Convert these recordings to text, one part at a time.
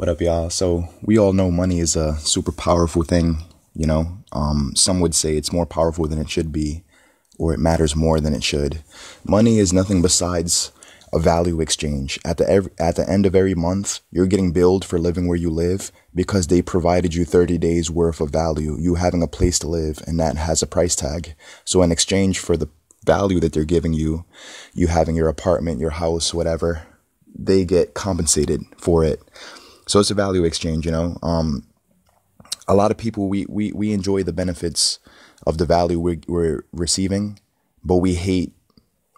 What up, y'all? So we all know money is a super powerful thing. You know, um, some would say it's more powerful than it should be, or it matters more than it should. Money is nothing besides a value exchange. At the ev- at the end of every month, you're getting billed for living where you live because they provided you 30 days worth of value, you having a place to live, and that has a price tag. So in exchange for the value that they're giving you, you having your apartment, your house, whatever, they get compensated for it. So it's a value exchange, you know. Um, a lot of people we we we enjoy the benefits of the value we're, we're receiving, but we hate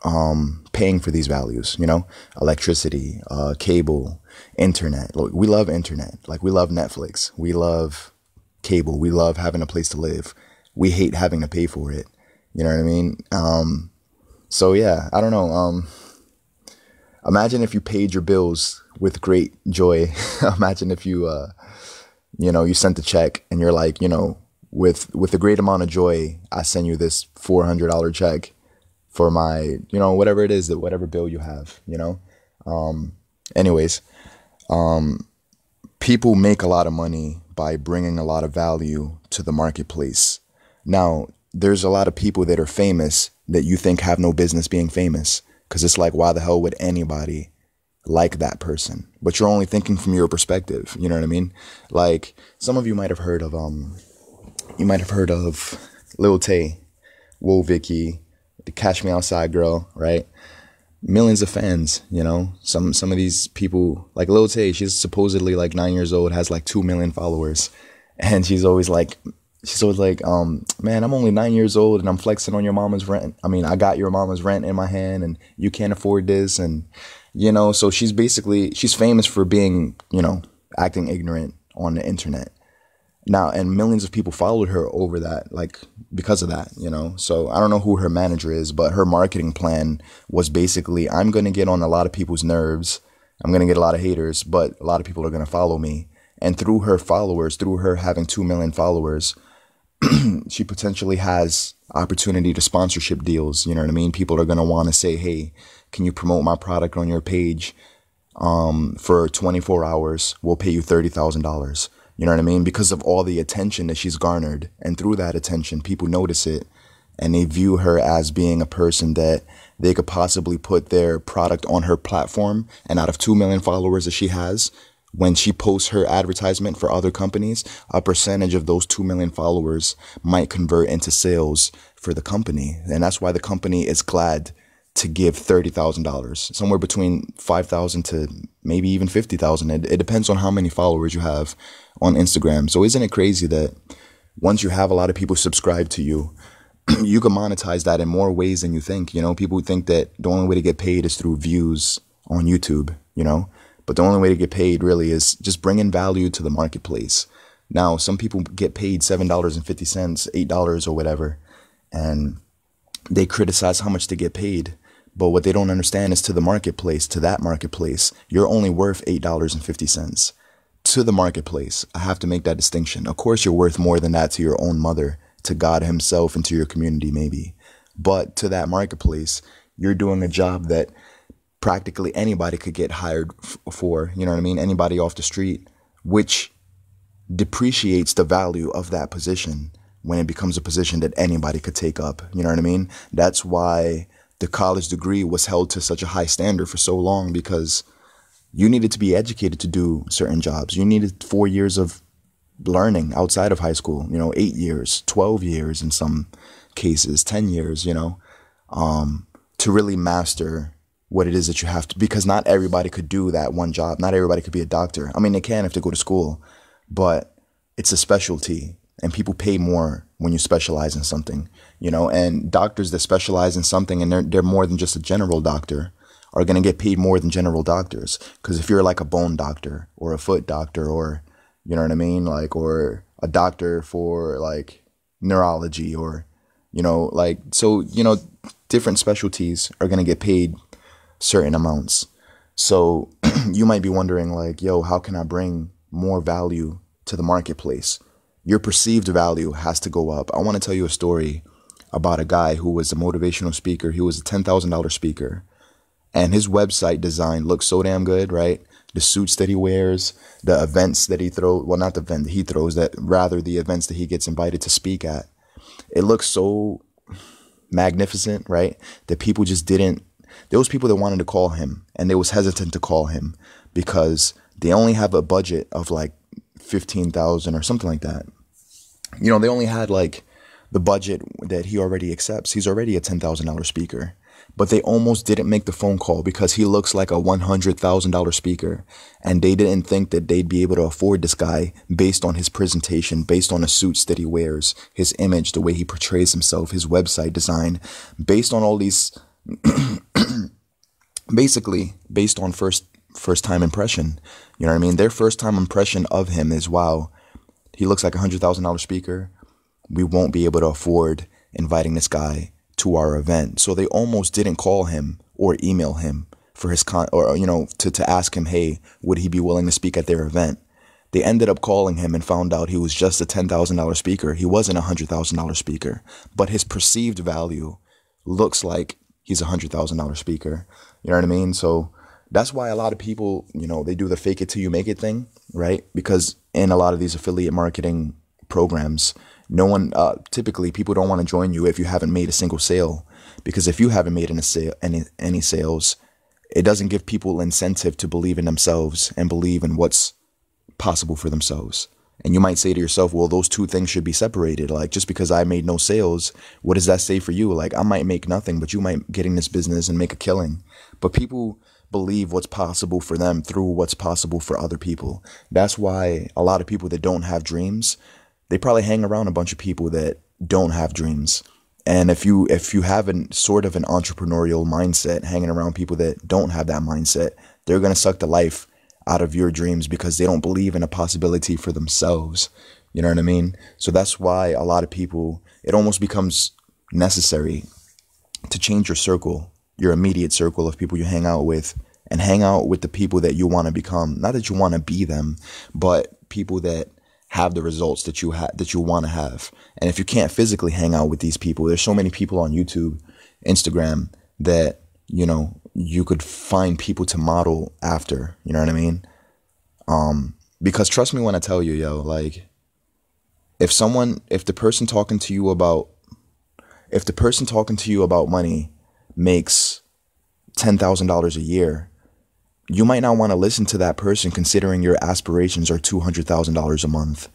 um, paying for these values. You know, electricity, uh, cable, internet. We love internet. Like we love Netflix. We love cable. We love having a place to live. We hate having to pay for it. You know what I mean? Um, so yeah, I don't know. Um, imagine if you paid your bills with great joy. imagine if you, uh, you know, you sent a check and you're like, you know, with with a great amount of joy, I send you this four hundred dollar check for my, you know, whatever it is that whatever bill you have, you know. Um, anyways, um, people make a lot of money by bringing a lot of value to the marketplace. Now, there's a lot of people that are famous that you think have no business being famous because it's like, why the hell would anybody like that person? But you're only thinking from your perspective. You know what I mean? Like some of you might have heard of um, you might have heard of Lil Tay, Whoa Vicky, the Cash Me Outside girl, right? Millions of fans, you know. Some some of these people, like Lil Tay, she's supposedly like nine years old, has like two million followers, and she's always like, she's always like, um, man, I'm only nine years old and I'm flexing on your mama's rent. I mean, I got your mama's rent in my hand and you can't afford this. And, you know, so she's basically, she's famous for being, you know, acting ignorant on the internet. Now, and millions of people followed her over that, like because of that, you know. So I don't know who her manager is, but her marketing plan was basically I'm going to get on a lot of people's nerves. I'm going to get a lot of haters, but a lot of people are going to follow me. And through her followers, through her having 2 million followers, she potentially has opportunity to sponsorship deals. You know what I mean? People are going to want to say, hey, can you promote my product on your page um, for 24 hours? We'll pay you $30,000. You know what I mean? Because of all the attention that she's garnered. And through that attention, people notice it and they view her as being a person that they could possibly put their product on her platform. And out of 2 million followers that she has, when she posts her advertisement for other companies, a percentage of those 2 million followers might convert into sales for the company. And that's why the company is glad to give $30,000, somewhere between 5,000 to maybe even 50,000. It, it depends on how many followers you have on Instagram. So isn't it crazy that once you have a lot of people subscribe to you, you can monetize that in more ways than you think. You know, people think that the only way to get paid is through views on YouTube, you know? But the only way to get paid really is just bringing value to the marketplace. Now, some people get paid $7.50, $8 or whatever, and they criticize how much they get paid. But what they don't understand is to the marketplace, to that marketplace, you're only worth $8.50. To the marketplace, I have to make that distinction. Of course, you're worth more than that to your own mother, to God Himself, and to your community, maybe. But to that marketplace, you're doing a job that practically anybody could get hired for, you know what I mean? Anybody off the street, which depreciates the value of that position when it becomes a position that anybody could take up. You know what I mean? That's why the college degree was held to such a high standard for so long because you needed to be educated to do certain jobs. You needed four years of learning outside of high school, you know, eight years, 12 years in some cases, 10 years, you know, um, to really master what it is that you have to because not everybody could do that one job. Not everybody could be a doctor. I mean, they can if they go to school, but it's a specialty and people pay more when you specialize in something, you know, and doctors that specialize in something and they're, they're more than just a general doctor are going to get paid more than general doctors. Cause if you're like a bone doctor or a foot doctor or, you know what I mean? Like, or a doctor for like neurology or, you know, like, so, you know, different specialties are going to get paid certain amounts. So you might be wondering, like, yo, how can I bring more value to the marketplace? Your perceived value has to go up. I want to tell you a story about a guy who was a motivational speaker. He was a $10,000 speaker, and his website design looked so damn good, right? the suits that he wears, the events that he throws. Well, not the event that he throws, that rather the events that he gets invited to speak at. It looks so magnificent, right? That people just didn't. There was people that wanted to call him, and they was hesitant to call him because they only have a budget of like fifteen thousand or something like that. You know, they only had like the budget that he already accepts. He's already a ten thousand dollar speaker but they almost didn't make the phone call because he looks like a $100,000 speaker. And they didn't think that they'd be able to afford this guy based on his presentation, based on the suits that he wears, his image, the way he portrays himself, his website design, based on all these, basically based on first, first time impression. You know what I mean? Their first time impression of him is, wow, he looks like a $100,000 speaker. We won't be able to afford inviting this guy to our event. So they almost didn't call him or email him for his con or you know to, to ask him, hey, would he be willing to speak at their event? They ended up calling him and found out he was just a ten thousand dollar speaker. He wasn't a hundred thousand dollar speaker, but his perceived value looks like he's a hundred thousand dollar speaker. You know what I mean? So that's why a lot of people, you know, they do the fake it till you make it thing, right? Because in a lot of these affiliate marketing programs, no one uh, typically people don't want to join you if you haven't made a single sale because if you haven't made any sale any any sales it doesn't give people incentive to believe in themselves and believe in what's possible for themselves. And you might say to yourself well those two things should be separated. Like just because i made no sales what does that say for you? Like i might make nothing but you might get in this business and make a killing. But people believe what's possible for them through what's possible for other people. That's why a lot of people that don't have dreams they probably hang around a bunch of people that don't have dreams. And if you if you have a sort of an entrepreneurial mindset, hanging around people that don't have that mindset, they're gonna suck the life out of your dreams because they don't believe in a possibility for themselves. You know what I mean? So that's why a lot of people it almost becomes necessary to change your circle, your immediate circle of people you hang out with, and hang out with the people that you want to become. Not that you want to be them, but people that have the results that you have that you want to have. And if you can't physically hang out with these people, there's so many people on YouTube, Instagram that, you know, you could find people to model after, you know what I mean? Um because trust me when I tell you, yo, like if someone if the person talking to you about if the person talking to you about money makes $10,000 a year, you might not want to listen to that person considering your aspirations are $200,000 a month.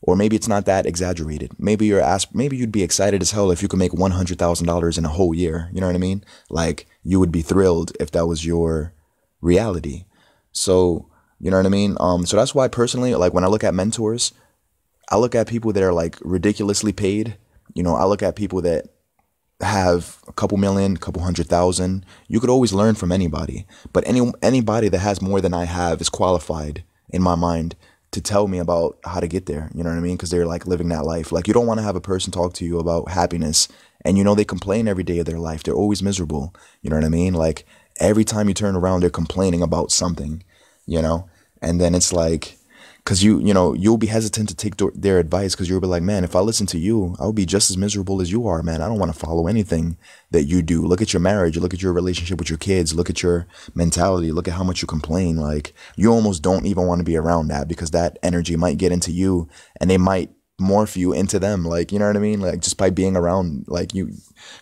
Or maybe it's not that exaggerated. Maybe you're asp- maybe you'd be excited as hell if you could make $100,000 in a whole year. You know what I mean? Like you would be thrilled if that was your reality. So, you know what I mean? Um so that's why personally like when I look at mentors, I look at people that are like ridiculously paid. You know, I look at people that have a couple million, a couple hundred thousand. You could always learn from anybody. But any anybody that has more than I have is qualified in my mind to tell me about how to get there. You know what I mean? Because they're like living that life. Like you don't want to have a person talk to you about happiness and you know they complain every day of their life. They're always miserable. You know what I mean? Like every time you turn around, they're complaining about something. You know, and then it's like because you you know you'll be hesitant to take their advice because you'll be like man if i listen to you i'll be just as miserable as you are man. I don't want to follow anything that you do. Look at your marriage. Look at your relationship with your kids. Look at your mentality. Look at how much you complain. Like you almost don't even want to be around that because that energy might get into you and they might morph you into them. Like you know what i mean? Like just by being around like you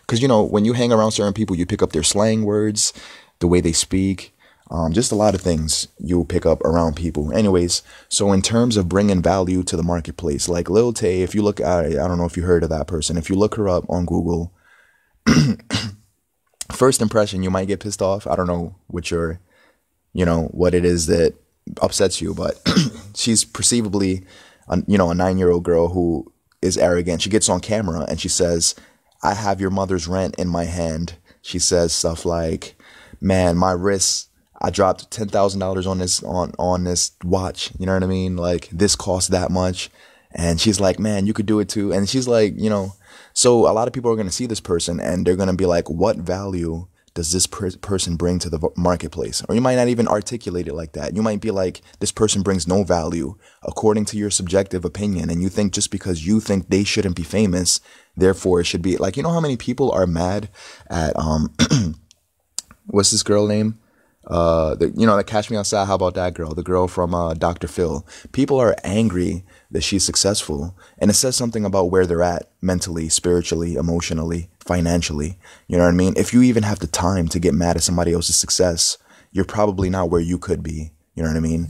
because you know when you hang around certain people you pick up their slang words the way they speak um, just a lot of things you'll pick up around people. Anyways, so in terms of bringing value to the marketplace, like Lil Tay, if you look at, I don't know if you heard of that person. If you look her up on Google, first impression, you might get pissed off. I don't know what your, you know, what it is that upsets you, but she's perceivably, a, you know, a nine year old girl who is arrogant. She gets on camera and she says, I have your mother's rent in my hand. She says stuff like, man, my wrists I dropped ten thousand dollars on this on on this watch. You know what I mean? Like this costs that much, and she's like, "Man, you could do it too." And she's like, you know, so a lot of people are gonna see this person and they're gonna be like, "What value does this per- person bring to the marketplace?" Or you might not even articulate it like that. You might be like, "This person brings no value according to your subjective opinion," and you think just because you think they shouldn't be famous, therefore it should be like, you know how many people are mad at um, what's this girl name? Uh, the, you know, that Catch Me Outside. How about that girl? The girl from uh, Dr. Phil. People are angry that she's successful, and it says something about where they're at mentally, spiritually, emotionally, financially. You know what I mean? If you even have the time to get mad at somebody else's success, you're probably not where you could be. You know what I mean?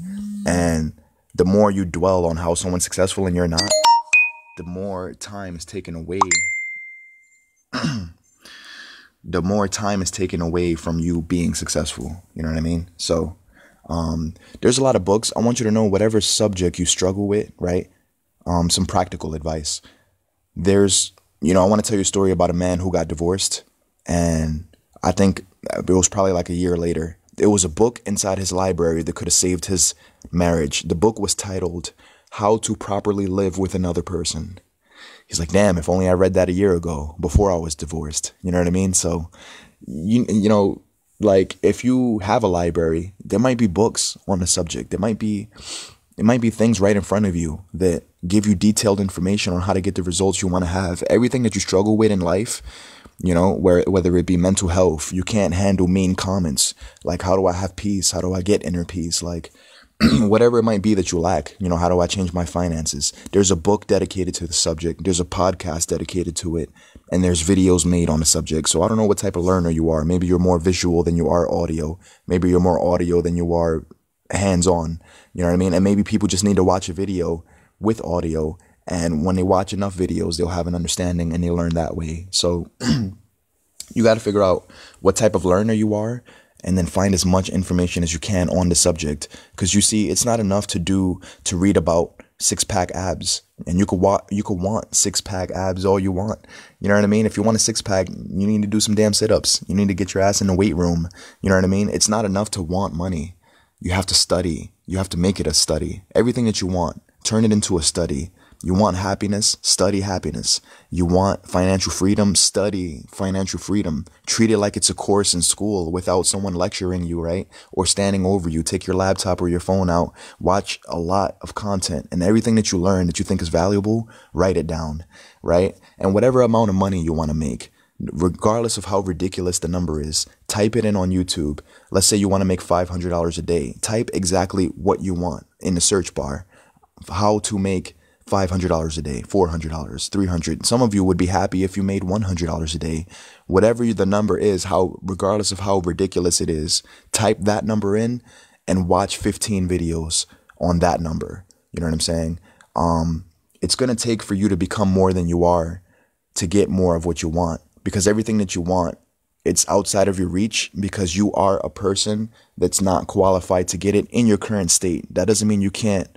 And the more you dwell on how someone's successful and you're not, the more time is taken away. the more time is taken away from you being successful. You know what I mean? So, um, there's a lot of books. I want you to know whatever subject you struggle with, right? Um, some practical advice. There's, you know, I want to tell you a story about a man who got divorced, and I think it was probably like a year later. There was a book inside his library that could have saved his marriage. The book was titled "How to Properly Live with Another Person." He's like, "Damn! If only I read that a year ago, before I was divorced." You know what I mean? So, you you know, like if you have a library, there might be books on the subject. There might be it might be things right in front of you that give you detailed information on how to get the results you want to have. Everything that you struggle with in life, you know, where whether it be mental health, you can't handle mean comments. Like how do I have peace? How do I get inner peace? Like whatever it might be that you lack, you know, how do I change my finances? There's a book dedicated to the subject. There's a podcast dedicated to it and there's videos made on the subject. So I don't know what type of learner you are. Maybe you're more visual than you are audio. Maybe you're more audio than you are hands on. You know what I mean? And maybe people just need to watch a video with audio. And when they watch enough videos, they'll have an understanding and they learn that way. So you got to figure out what type of learner you are and then find as much information as you can on the subject. Because you see, it's not enough to do, to read about six pack abs. And you could want, you could want six pack abs all you want. You know what I mean? If you want a six pack, you need to do some damn sit ups. You need to get your ass in the weight room. You know what I mean? It's not enough to want money. You have to study. You have to make it a study. Everything that you want, turn it into a study. You want happiness? Study happiness. You want financial freedom? Study financial freedom. Treat it like it's a course in school without someone lecturing you, right? Or standing over you. Take your laptop or your phone out. Watch a lot of content and everything that you learn that you think is valuable, write it down, right? And whatever amount of money you want to make, regardless of how ridiculous the number is, type it in on YouTube. Let's say you want to make $500 a day. Type exactly what you want in the search bar. How to make $500 a day, $400, $300. Some of you would be happy if you made $100 a day. Whatever the number is, how regardless of how ridiculous it is, type that number in and watch 15 videos on that number. You know what I'm saying? Um, it's going to take for you to become more than you are to get more of what you want because everything that you want it's outside of your reach because you are a person that's not qualified to get it in your current state. That doesn't mean you can't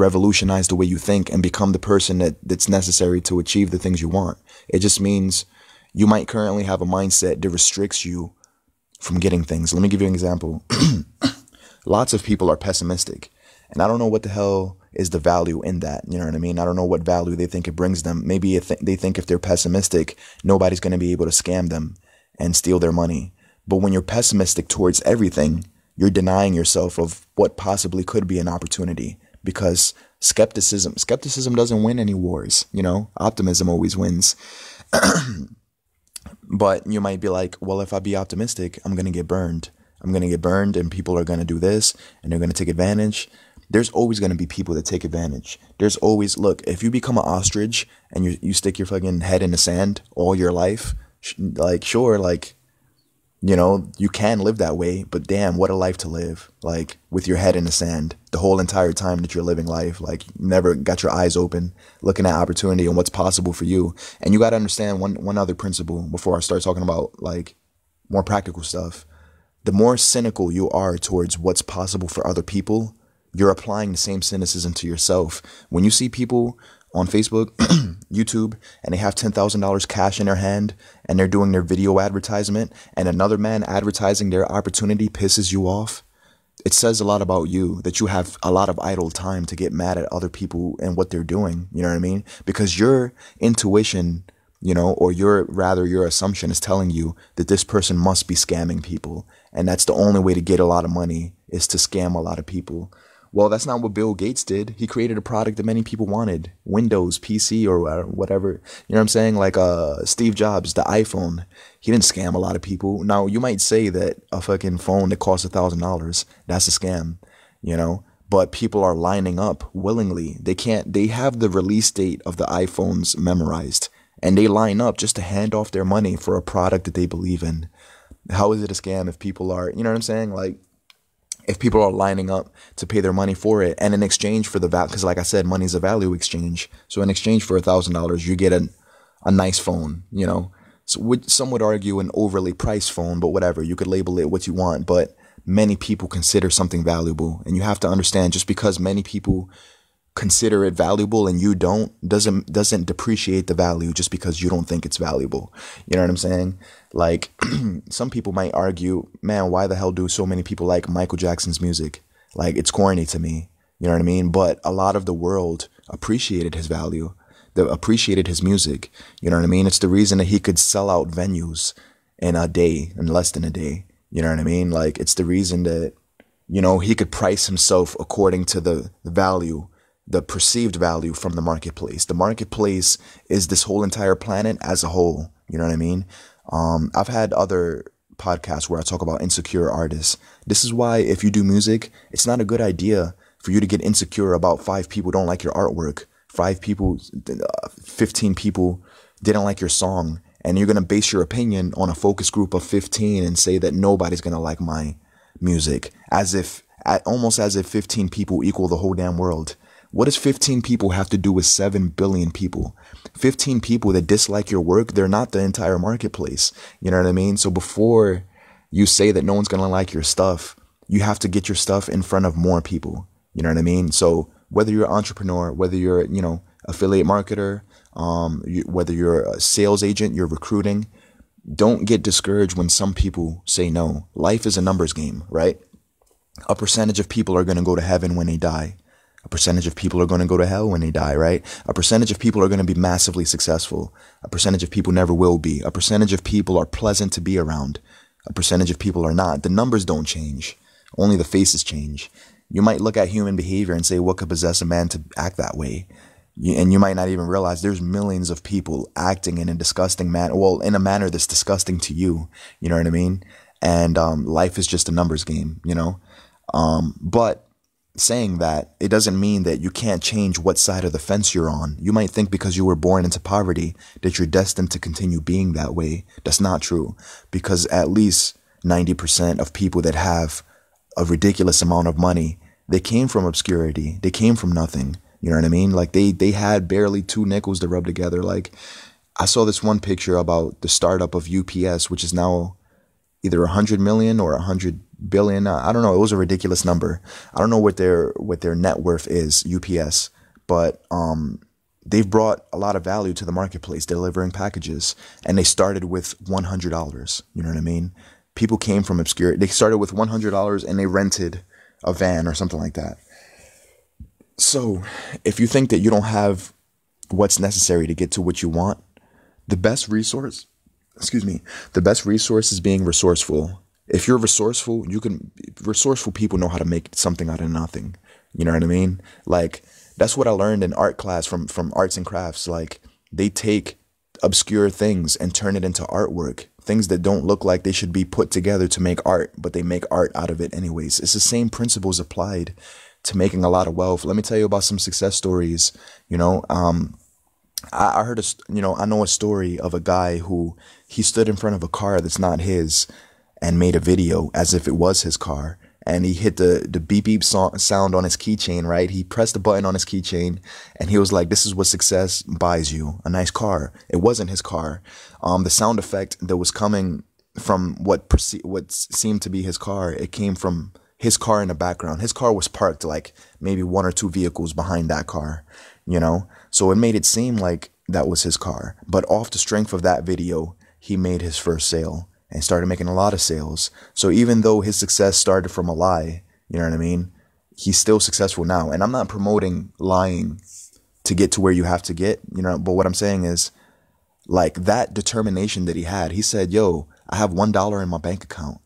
revolutionize the way you think and become the person that, that's necessary to achieve the things you want. It just means you might currently have a mindset that restricts you from getting things. Let me give you an example. Lots of people are pessimistic, and I don't know what the hell is the value in that. You know what I mean? I don't know what value they think it brings them. Maybe th- they think if they're pessimistic, nobody's going to be able to scam them and steal their money. But when you're pessimistic towards everything, you're denying yourself of what possibly could be an opportunity because skepticism skepticism doesn't win any wars you know? Optimism always wins. But you might be like well if i be optimistic i'm going to get burned. I'm going to get burned and people are going to do this and they're going to take advantage. There's always going to be people that take advantage. There's always look if you become an ostrich and you, you stick your fucking head in the sand all your life like sure like you know, you can live that way, but damn, what a life to live. Like with your head in the sand the whole entire time that you're living life. Like never got your eyes open, looking at opportunity and what's possible for you. And you got to understand one, one other principle before I start talking about like more practical stuff. The more cynical you are towards what's possible for other people, you're applying the same cynicism to yourself. When you see people on Facebook, YouTube, and they have $10,000 cash in their hand and they're doing their video advertisement, and another man advertising their opportunity pisses you off, it says a lot about you that you have a lot of idle time to get mad at other people and what they're doing. You know what I mean? Because your intuition, you know, or your rather your assumption is telling you that this person must be scamming people. And that's the only way to get a lot of money is to scam a lot of people Well, that's not what Bill Gates did. He created a product that many people wanted Windows, PC, or whatever. You know what I'm saying? Like uh, Steve Jobs, the iPhone. He didn't scam a lot of people. Now, you might say that a fucking phone that costs a $1,000, that's a scam, you know? But people are lining up willingly. They can't, they have the release date of the iPhones memorized and they line up just to hand off their money for a product that they believe in. How is it a scam if people are, you know what I'm saying? Like, if people are lining up to pay their money for it and in exchange for the value because like i said money is a value exchange. So in exchange for a thousand dollars you get a, a nice phone you know? So some would argue an overly priced phone but whatever you could label it what you want but many people consider something valuable and you have to understand just because many people consider it valuable and you don't doesn't doesn't depreciate the value just because you don't think it's valuable. You know what i'm saying? Like some people might argue man why the hell do so many people like michael jackson's music? Like it's corny to me. You know what i mean? But a lot of the world appreciated his value. They appreciated his music. You know what i mean? It's the reason that he could sell out venues in a day in less than a day. You know what i mean? Like it's the reason that you know he could price himself according to the, the value the perceived value from the marketplace. The marketplace is this whole entire planet as a whole. You know what I mean? Um, I've had other podcasts where I talk about insecure artists. This is why if you do music, it's not a good idea for you to get insecure about five people don't like your artwork, five people, uh, 15 people didn't like your song, and you're going to base your opinion on a focus group of 15 and say that nobody's going to like my music as if almost as if 15 people equal the whole damn world. What does 15 people have to do with 7 billion people? 15 people that dislike your work, they're not the entire marketplace. You know what I mean? So before you say that no one's going to like your stuff, you have to get your stuff in front of more people. You know what I mean? So whether you're an entrepreneur, whether you're, you know, affiliate marketer, um, you, whether you're a sales agent, you're recruiting, don't get discouraged when some people say no. Life is a numbers game, right? A percentage of people are going to go to heaven when they die. A percentage of people are going to go to hell when they die, right? A percentage of people are going to be massively successful. A percentage of people never will be. A percentage of people are pleasant to be around. A percentage of people are not. The numbers don't change. Only the faces change. You might look at human behavior and say, what could possess a man to act that way? and you might not even realize there's millions of people acting in a disgusting manner. Well, in a manner that's disgusting to you. You know what I mean? And um, life is just a numbers game, you know? Um, but saying that, it doesn't mean that you can't change what side of the fence you're on. You might think because you were born into poverty that you're destined to continue being that way. That's not true because at least 90% of people that have a ridiculous amount of money, they came from obscurity. They came from nothing. You know what I mean? Like they, they had barely two nickels to rub together. Like I saw this one picture about the startup of UPS, which is now either 100 million or 100 billion. I don't know. It was a ridiculous number. I don't know what their what their net worth is, UPS, but um, they've brought a lot of value to the marketplace, delivering packages, and they started with one hundred dollars. You know what I mean? People came from obscure. They started with one hundred dollars and they rented a van or something like that. So, if you think that you don't have what's necessary to get to what you want, the best resource, excuse me, the best resource is being resourceful if you're resourceful, you can resourceful people know how to make something out of nothing. You know what I mean? Like that's what I learned in art class from from arts and crafts. Like they take obscure things and turn it into artwork. Things that don't look like they should be put together to make art, but they make art out of it anyways. It's the same principles applied to making a lot of wealth. Let me tell you about some success stories. You know, um, I, I heard a, you know, I know a story of a guy who he stood in front of a car that's not his and made a video as if it was his car. And he hit the, the beep beep sound on his keychain, right? He pressed the button on his keychain and he was like, this is what success buys you a nice car. It wasn't his car. Um, the sound effect that was coming from what perce- what seemed to be his car, it came from his car in the background. His car was parked like maybe one or two vehicles behind that car, you know? So it made it seem like that was his car. But off the strength of that video, he made his first sale and started making a lot of sales. So even though his success started from a lie, you know what I mean? He's still successful now. And I'm not promoting lying to get to where you have to get, you know, but what I'm saying is like that determination that he had. He said, "Yo, I have $1 in my bank account.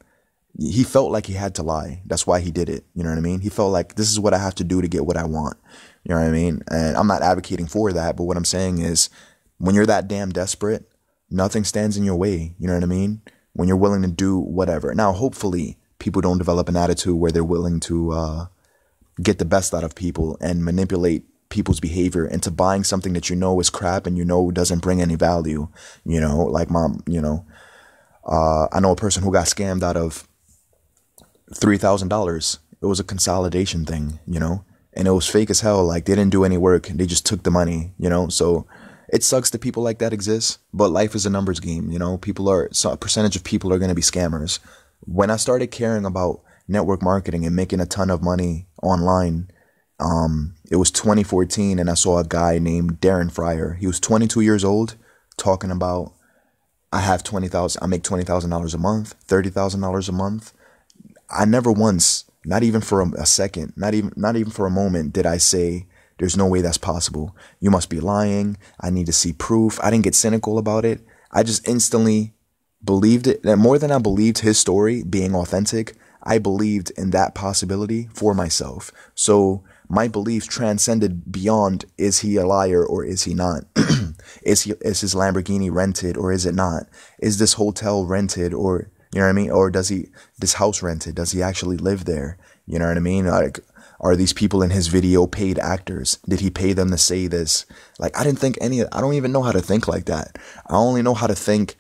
he felt like he had to lie. That's why he did it. You know what I mean? He felt like this is what I have to do to get what I want. You know what I mean? And I'm not advocating for that, but what I'm saying is when you're that damn desperate, nothing stands in your way. You know what I mean? When you're willing to do whatever. Now, hopefully, people don't develop an attitude where they're willing to uh, get the best out of people and manipulate people's behavior into buying something that you know is crap and you know doesn't bring any value. You know, like mom, you know, uh, I know a person who got scammed out of $3,000. It was a consolidation thing, you know, and it was fake as hell. Like they didn't do any work. They just took the money, you know, so it sucks that people like that exist, but life is a numbers game, you know, people are, so a percentage of people are going to be scammers. When I started caring about network marketing and making a ton of money online, um, it was 2014 and I saw a guy named Darren Fryer. He was 22 years old talking about I have 20,000 I make $20,000 a month, $30,000 a month. I never once, not even for a, a, second, not even not even for a moment did I say there's no way that's possible. You must be lying. I need to see proof. I didn't get cynical about it. I just instantly believed it. And more than I believed his story being authentic, I believed in that possibility for myself. So my belief transcended beyond is he a liar or is he not? is he is his Lamborghini rented or is it not? Is this hotel rented or you know what I mean? Or does he this house rented? Does he actually live there? You know what I mean? Like are these people in his video paid actors? Did he pay them to say this? Like I didn't think any I don't even know how to think like that. I only know how to think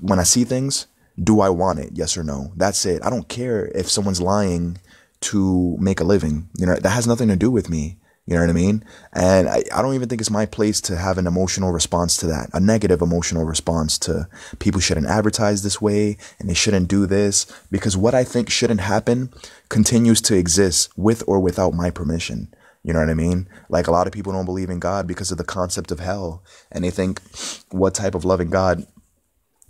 when I see things, do I want it? Yes or no? That's it. I don't care if someone's lying to make a living. You know, that has nothing to do with me. You know what I mean? And I, I don't even think it's my place to have an emotional response to that, a negative emotional response to people shouldn't advertise this way and they shouldn't do this because what I think shouldn't happen continues to exist with or without my permission. You know what I mean? Like a lot of people don't believe in God because of the concept of hell and they think what type of loving God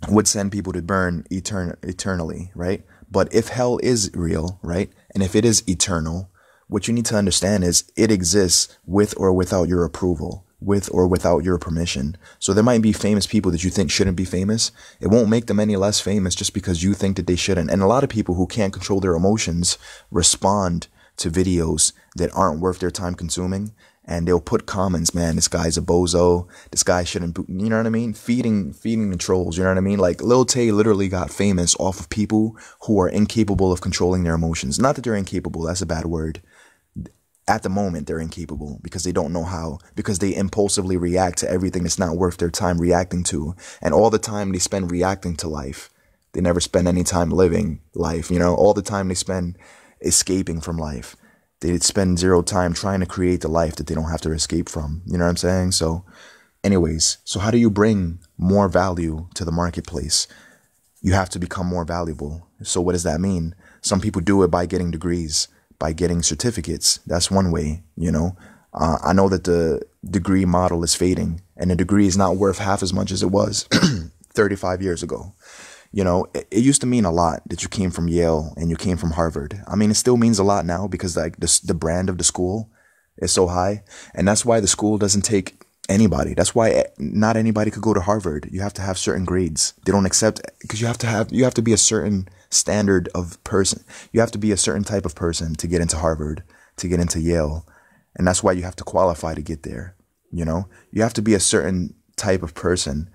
would send people to burn etern- eternally, right? But if hell is real, right? And if it is eternal, what you need to understand is it exists with or without your approval, with or without your permission. So there might be famous people that you think shouldn't be famous. It won't make them any less famous just because you think that they shouldn't. And a lot of people who can't control their emotions respond to videos that aren't worth their time consuming and they'll put comments, man, this guy's a bozo. This guy shouldn't, you know what I mean? Feeding, feeding the trolls, you know what I mean? Like Lil Tay literally got famous off of people who are incapable of controlling their emotions. Not that they're incapable, that's a bad word. At the moment, they're incapable because they don't know how, because they impulsively react to everything that's not worth their time reacting to. And all the time they spend reacting to life, they never spend any time living life, you know? All the time they spend escaping from life they spend zero time trying to create the life that they don't have to escape from. You know what I'm saying? So, anyways, so how do you bring more value to the marketplace? You have to become more valuable. So, what does that mean? Some people do it by getting degrees, by getting certificates. That's one way, you know. Uh, I know that the degree model is fading, and a degree is not worth half as much as it was 35 years ago. You know, it, it, used to mean a lot that you came from Yale and you came from Harvard. I mean, it still means a lot now because like the, the brand of the school is so high. And that's why the school doesn't take anybody. That's why eh, not anybody could go to Harvard. You have to have certain grades. They don't accept because you have to have you have to be a certain standard of person. You have to be a certain type of person to get into Harvard, to get into Yale. And that's why you have to qualify to get there. You know, you have to be a certain type of person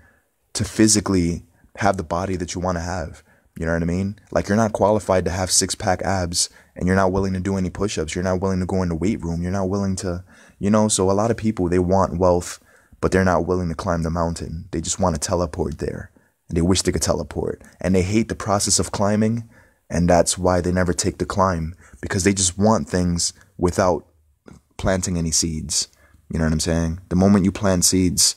to physically have the body that you want to have. You know what I mean? Like you're not qualified to have six pack abs and you're not willing to do any push ups. You're not willing to go in the weight room. You're not willing to, you know, so a lot of people, they want wealth, but they're not willing to climb the mountain. They just want to teleport there and they wish they could teleport and they hate the process of climbing. And that's why they never take the climb because they just want things without planting any seeds. You know what I'm saying? The moment you plant seeds,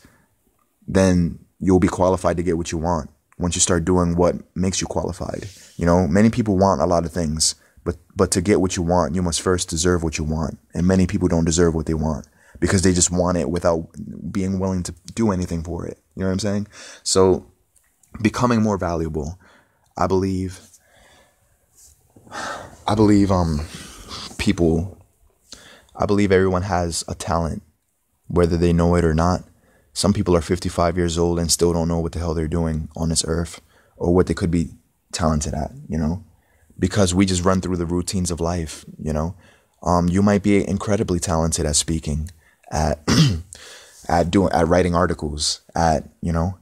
then you'll be qualified to get what you want once you start doing what makes you qualified. You know, many people want a lot of things, but but to get what you want, you must first deserve what you want. And many people don't deserve what they want because they just want it without being willing to do anything for it. You know what I'm saying? So becoming more valuable, I believe I believe um people I believe everyone has a talent whether they know it or not some people are 55 years old and still don't know what the hell they're doing on this earth or what they could be talented at, you know? because we just run through the routines of life, you know. Um, you might be incredibly talented at speaking, at at doing at writing articles, at you know,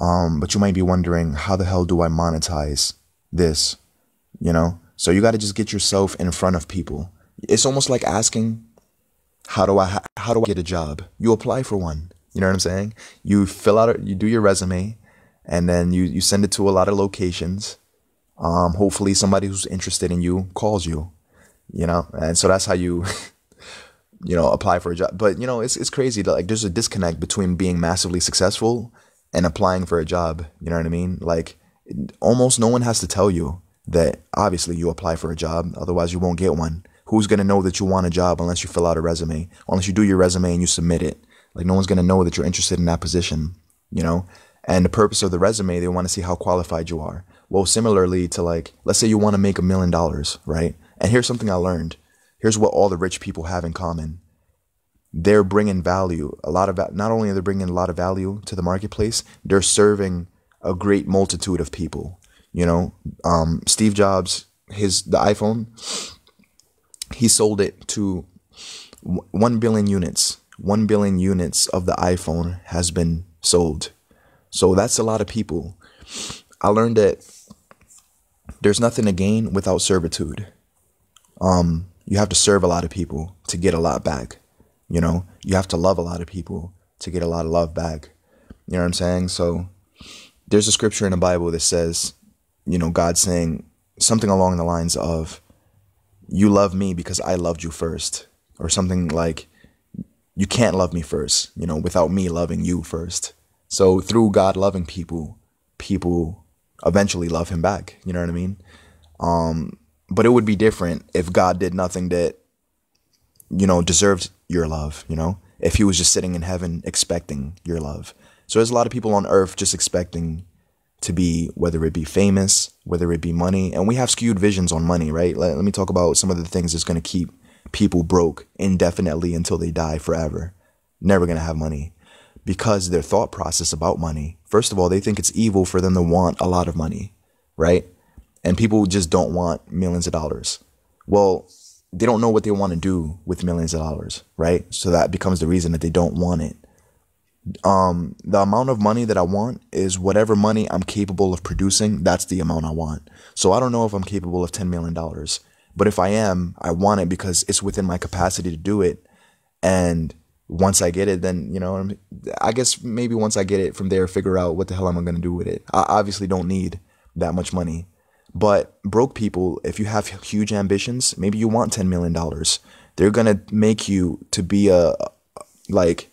um, but you might be wondering how the hell do I monetize this, you know? So you got to just get yourself in front of people. It's almost like asking, how do I how do I get a job? You apply for one. You know what I'm saying? You fill out, you do your resume, and then you you send it to a lot of locations. Um, hopefully, somebody who's interested in you calls you. You know, and so that's how you, you know, apply for a job. But you know, it's it's crazy. Like, there's a disconnect between being massively successful and applying for a job. You know what I mean? Like, almost no one has to tell you that. Obviously, you apply for a job. Otherwise, you won't get one. Who's gonna know that you want a job unless you fill out a resume? Unless you do your resume and you submit it. Like, no one's gonna know that you're interested in that position. You know. And the purpose of the resume, they want to see how qualified you are. Well, similarly to like, let's say you want to make a million dollars, right? And here's something I learned. Here's what all the rich people have in common. They're bringing value, a lot of, not only are they bringing a lot of value to the marketplace, they're serving a great multitude of people. You know, um, Steve Jobs, his, the iPhone, he sold it to 1 billion units. 1 billion units of the iPhone has been sold so that's a lot of people. I learned that there's nothing to gain without servitude. Um, you have to serve a lot of people to get a lot back. You know, you have to love a lot of people to get a lot of love back. You know what I'm saying? So there's a scripture in the Bible that says, you know, God saying something along the lines of, you love me because I loved you first, or something like, you can't love me first, you know, without me loving you first. So through God loving people, people eventually love him back. You know what I mean? Um, but it would be different if God did nothing that, you know, deserved your love, you know, if he was just sitting in heaven expecting your love. So there's a lot of people on earth just expecting to be, whether it be famous, whether it be money. And we have skewed visions on money, right? Let, let me talk about some of the things that's going to keep people broke indefinitely until they die forever. Never going to have money because their thought process about money. First of all, they think it's evil for them to want a lot of money, right? And people just don't want millions of dollars. Well, they don't know what they want to do with millions of dollars, right? So that becomes the reason that they don't want it. Um, the amount of money that I want is whatever money I'm capable of producing. That's the amount I want. So I don't know if I'm capable of $10 million, but if I am, I want it because it's within my capacity to do it. And once I get it, then you know, I guess maybe once I get it from there, figure out what the hell am I going to do with it. I obviously don't need that much money, but broke people, if you have huge ambitions, maybe you want ten million dollars, they're gonna make you to be a like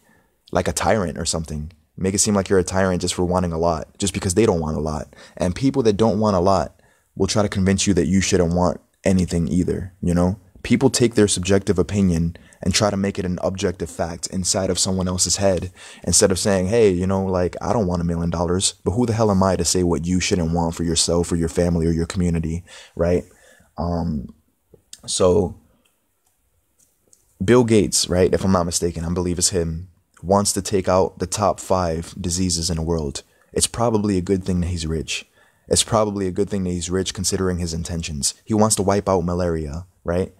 like a tyrant or something. Make it seem like you're a tyrant just for wanting a lot, just because they don't want a lot. And people that don't want a lot will try to convince you that you shouldn't want anything either. You know, people take their subjective opinion and try to make it an objective fact inside of someone else's head instead of saying, hey, you know, like, I don't want a million dollars, but who the hell am I to say what you shouldn't want for yourself or your family or your community, right? Um, so, Bill Gates, right, if I'm not mistaken, I believe it's him, wants to take out the top five diseases in the world. It's probably a good thing that he's rich. It's probably a good thing that he's rich considering his intentions. He wants to wipe out malaria, right?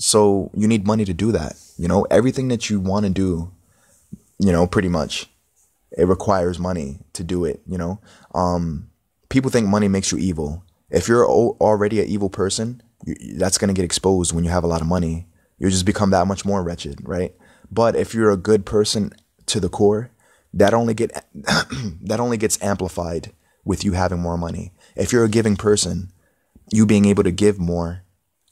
So you need money to do that. You know, everything that you want to do, you know, pretty much, it requires money to do it. You know, um, people think money makes you evil. If you're already an evil person, that's gonna get exposed when you have a lot of money. You just become that much more wretched, right? But if you're a good person to the core, that only get that only gets amplified with you having more money. If you're a giving person, you being able to give more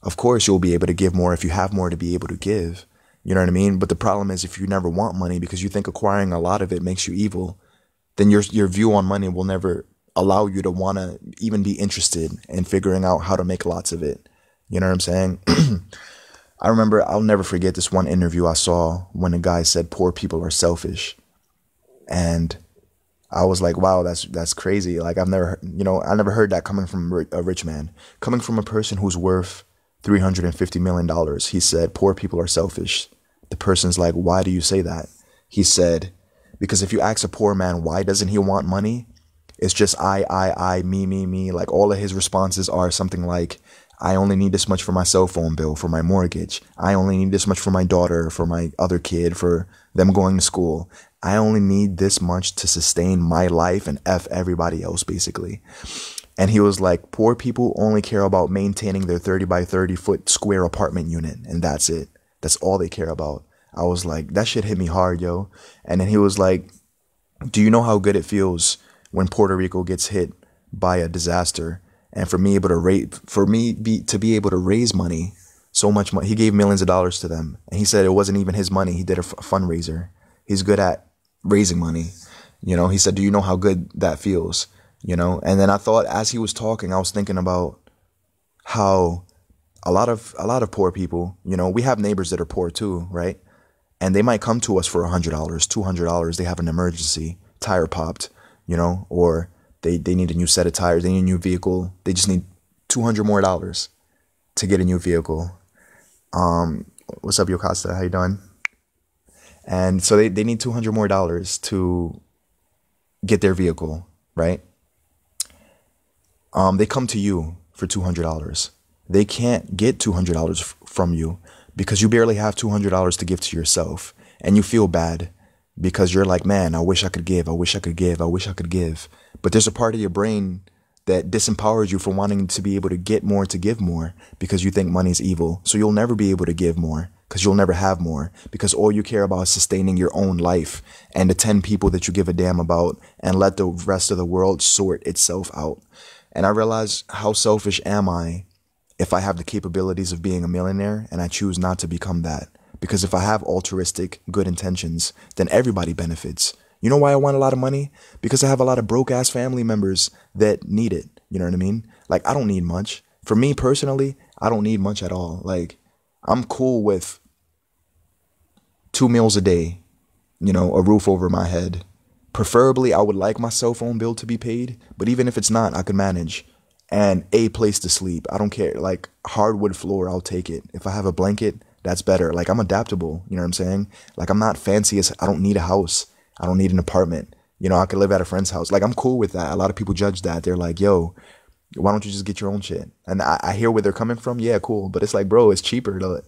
of course, you'll be able to give more if you have more to be able to give. You know what I mean? But the problem is if you never want money because you think acquiring a lot of it makes you evil, then your your view on money will never allow you to want to even be interested in figuring out how to make lots of it. You know what I'm saying? I remember I'll never forget this one interview I saw when a guy said poor people are selfish. And I was like, wow, that's that's crazy. Like I've never, you know, I never heard that coming from a rich man, coming from a person who's worth $350 million. He said, Poor people are selfish. The person's like, Why do you say that? He said, Because if you ask a poor man, why doesn't he want money? It's just I, I, I, me, me, me. Like all of his responses are something like, I only need this much for my cell phone bill, for my mortgage. I only need this much for my daughter, for my other kid, for them going to school. I only need this much to sustain my life and F everybody else, basically. And he was like, poor people only care about maintaining their 30 by 30 foot square apartment unit. And that's it. That's all they care about. I was like, that shit hit me hard, yo. And then he was like, do you know how good it feels when Puerto Rico gets hit by a disaster? And for me able to rate, for me be, to be able to raise money, so much money, he gave millions of dollars to them. And he said it wasn't even his money. He did a f- fundraiser. He's good at raising money. You know, he said, do you know how good that feels? You know? And then i thought as he was talking i was thinking about how a lot of a lot of poor people you know we have neighbors that are poor too right? And they might come to us for a $100 $200 they have an emergency tire popped you know? Or they, they need a new set of tires they need a new vehicle they just need 200 more dollars to get a new vehicle. Um what's up yocasta how you doing? And so they, they need 200 more dollars to get their vehicle right um, they come to you for $200. They can't get $200 f- from you because you barely have $200 to give to yourself. And you feel bad because you're like, man, I wish I could give. I wish I could give. I wish I could give. But there's a part of your brain that disempowers you from wanting to be able to get more to give more because you think money is evil. So you'll never be able to give more because you'll never have more because all you care about is sustaining your own life and the 10 people that you give a damn about and let the rest of the world sort itself out. And I realize how selfish am I if I have the capabilities of being a millionaire and I choose not to become that. Because if I have altruistic, good intentions, then everybody benefits. You know why I want a lot of money? Because I have a lot of broke ass family members that need it. You know what I mean? Like, I don't need much. For me personally, I don't need much at all. Like, I'm cool with two meals a day, you know, a roof over my head, Preferably, I would like my cell phone bill to be paid, but even if it's not, I could manage. And a place to sleep. I don't care. Like hardwood floor, I'll take it. If I have a blanket, that's better. Like I'm adaptable. You know what I'm saying? Like I'm not fancy as I don't need a house. I don't need an apartment. You know, I could live at a friend's house. Like I'm cool with that. A lot of people judge that. They're like, yo, why don't you just get your own shit? And I, I hear where they're coming from. Yeah, cool. But it's like, bro, it's cheaper to,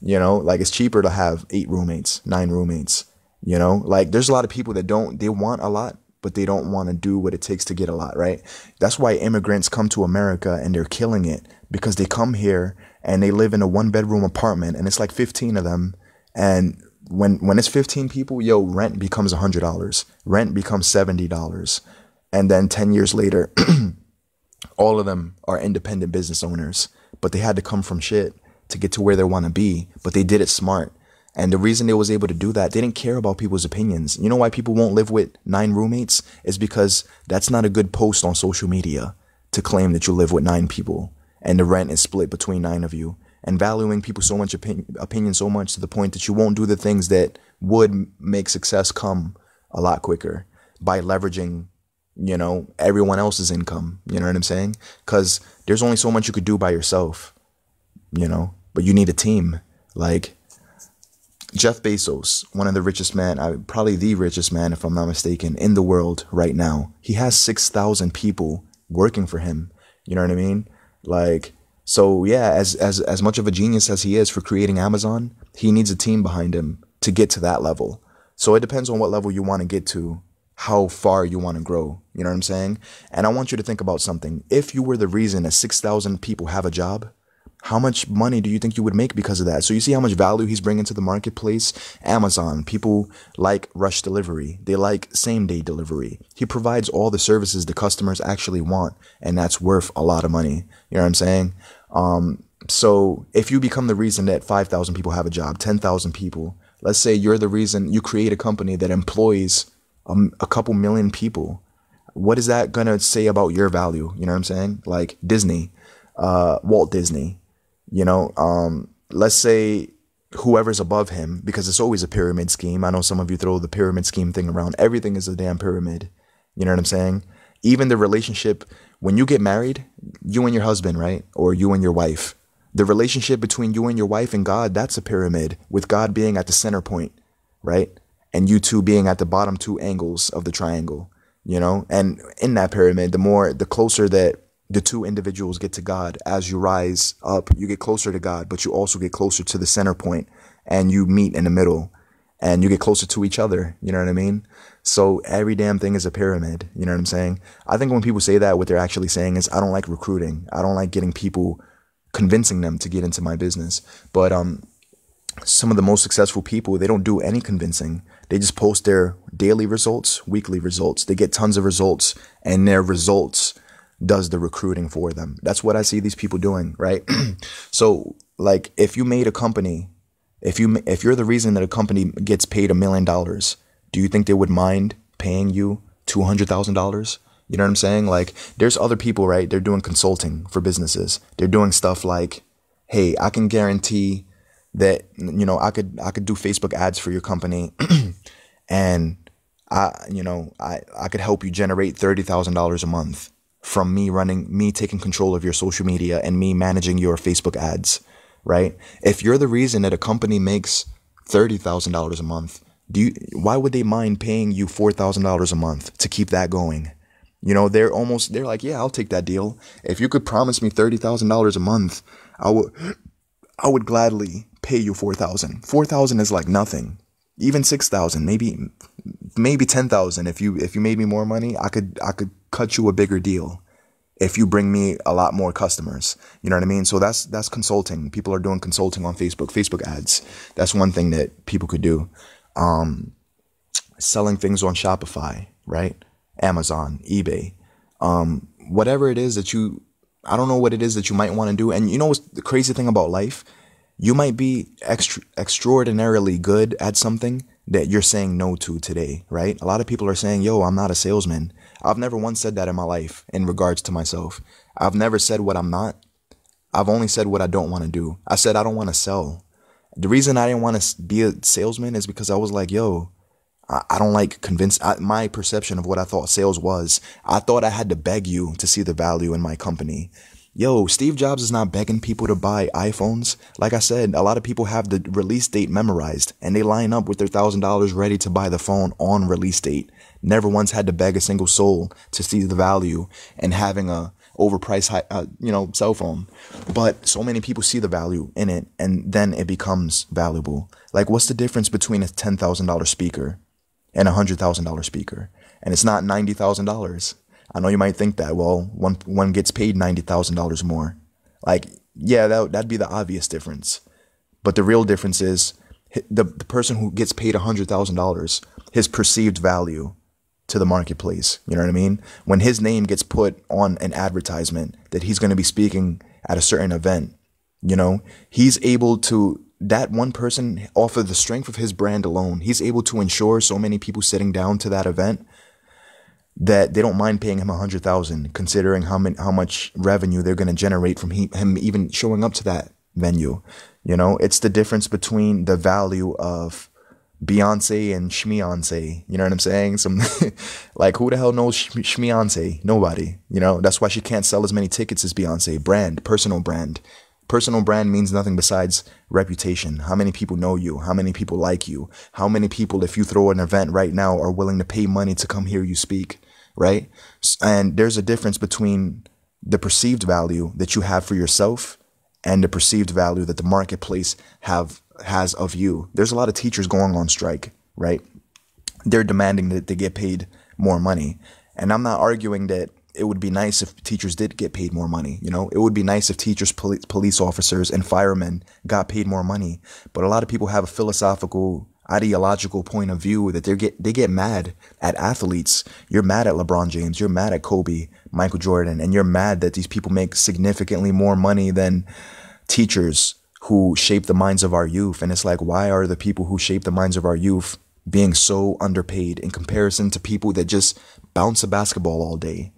you know, like it's cheaper to have eight roommates, nine roommates you know, like there's a lot of people that don't, they want a lot, but they don't want to do what it takes to get a lot, right? That's why immigrants come to America and they're killing it because they come here and they live in a one bedroom apartment and it's like 15 of them. And when, when it's 15 people, yo, rent becomes $100. Rent becomes $70. And then 10 years later, all of them are independent business owners, but they had to come from shit to get to where they want to be, but they did it smart. And the reason they was able to do that, they didn't care about people's opinions. You know why people won't live with nine roommates? Is because that's not a good post on social media to claim that you live with nine people and the rent is split between nine of you and valuing people so much opinion, opinion so much to the point that you won't do the things that would make success come a lot quicker by leveraging you know everyone else's income you know what i'm saying because there's only so much you could do by yourself you know but you need a team like Jeff Bezos, one of the richest men, uh, probably the richest man, if I'm not mistaken, in the world right now. He has 6,000 people working for him. You know what I mean? Like, so yeah, as, as, as much of a genius as he is for creating Amazon, he needs a team behind him to get to that level. So it depends on what level you want to get to, how far you want to grow. You know what I'm saying? And I want you to think about something. If you were the reason that 6,000 people have a job, how much money do you think you would make because of that? So you see how much value he's bringing to the marketplace? Amazon, people like rush delivery. They like same day delivery. He provides all the services the customers actually want, and that's worth a lot of money. You know what I'm saying? Um, so if you become the reason that 5,000 people have a job, 10,000 people, let's say you're the reason you create a company that employs um, a couple million people. What is that going to say about your value? You know what I'm saying? Like Disney, uh, Walt Disney, you know, um, let's say whoever's above him, because it's always a pyramid scheme. I know some of you throw the pyramid scheme thing around. Everything is a damn pyramid. You know what I'm saying? Even the relationship, when you get married, you and your husband, right? Or you and your wife. The relationship between you and your wife and God, that's a pyramid, with God being at the center point, right? And you two being at the bottom two angles of the triangle, you know? And in that pyramid, the more, the closer that the two individuals get to God. As you rise up, you get closer to God, but you also get closer to the center point and you meet in the middle and you get closer to each other. You know what I mean? So every damn thing is a pyramid. You know what I'm saying? I think when people say that, what they're actually saying is, I don't like recruiting. I don't like getting people, convincing them to get into my business. But, um, some of the most successful people, they don't do any convincing. They just post their daily results, weekly results. They get tons of results and their results does the recruiting for them. That's what I see these people doing, right? so like if you made a company, if you if you're the reason that a company gets paid a million dollars, do you think they would mind paying you $200,000? You know what I'm saying? Like there's other people, right? They're doing consulting for businesses. They're doing stuff like, "Hey, I can guarantee that you know, I could I could do Facebook ads for your company and I you know, I I could help you generate $30,000 a month." From me running, me taking control of your social media and me managing your Facebook ads, right? If you're the reason that a company makes $30,000 a month, do you, why would they mind paying you $4,000 a month to keep that going? You know, they're almost, they're like, yeah, I'll take that deal. If you could promise me $30,000 a month, I would, I would gladly pay you 4,000. 4,000 is like nothing. Even 6,000, maybe, maybe 10,000. If you, if you made me more money, I could, I could cut you a bigger deal if you bring me a lot more customers. You know what I mean? So that's that's consulting. People are doing consulting on Facebook, Facebook ads. That's one thing that people could do. Um, selling things on Shopify, right? Amazon, eBay, um, whatever it is that you. I don't know what it is that you might want to do. And you know what's the crazy thing about life? You might be extra, extraordinarily good at something that you're saying no to today, right? A lot of people are saying, yo, I'm not a salesman. I've never once said that in my life in regards to myself. I've never said what I'm not. I've only said what I don't want to do. I said I don't want to sell. The reason I didn't want to be a salesman is because I was like, yo, I, don't like convince I, my perception of what I thought sales was. I thought I had to beg you to see the value in my company. Yo, Steve Jobs is not begging people to buy iPhones. Like I said, a lot of people have the release date memorized and they line up with their thousand dollars ready to buy the phone on release date never once had to beg a single soul to see the value in having a overpriced, high, uh, you know, cell phone. But so many people see the value in it, and then it becomes valuable. Like, what's the difference between a ten thousand dollar speaker and a hundred thousand dollar speaker? And it's not ninety thousand dollars. I know you might think that. Well, one one gets paid ninety thousand dollars more. Like, yeah, that that'd be the obvious difference. But the real difference is the the person who gets paid hundred thousand dollars, his perceived value to the marketplace. You know what I mean? When his name gets put on an advertisement that he's going to be speaking at a certain event, you know, he's able to, that one person, off of the strength of his brand alone, he's able to ensure so many people sitting down to that event that they don't mind paying him a hundred thousand, considering how many, how much revenue they're going to generate from he, him even showing up to that venue. You know, it's the difference between the value of Beyonce and Schmeyonce. You know what I'm saying? Some like who the hell knows Schmeyonce? Nobody. You know that's why she can't sell as many tickets as Beyonce. Brand, personal brand. Personal brand means nothing besides reputation. How many people know you? How many people like you? How many people, if you throw an event right now, are willing to pay money to come hear you speak? Right? And there's a difference between the perceived value that you have for yourself and the perceived value that the marketplace have has of you. There's a lot of teachers going on strike, right? They're demanding that they get paid more money. And I'm not arguing that it would be nice if teachers did get paid more money. You know, it would be nice if teachers, poli- police officers, and firemen got paid more money. But a lot of people have a philosophical, ideological point of view that they get they get mad at athletes. You're mad at LeBron James. You're mad at Kobe, Michael Jordan, and you're mad that these people make significantly more money than teachers who shape the minds of our youth. And it's like, why are the people who shape the minds of our youth being so underpaid in comparison to people that just bounce a basketball all day?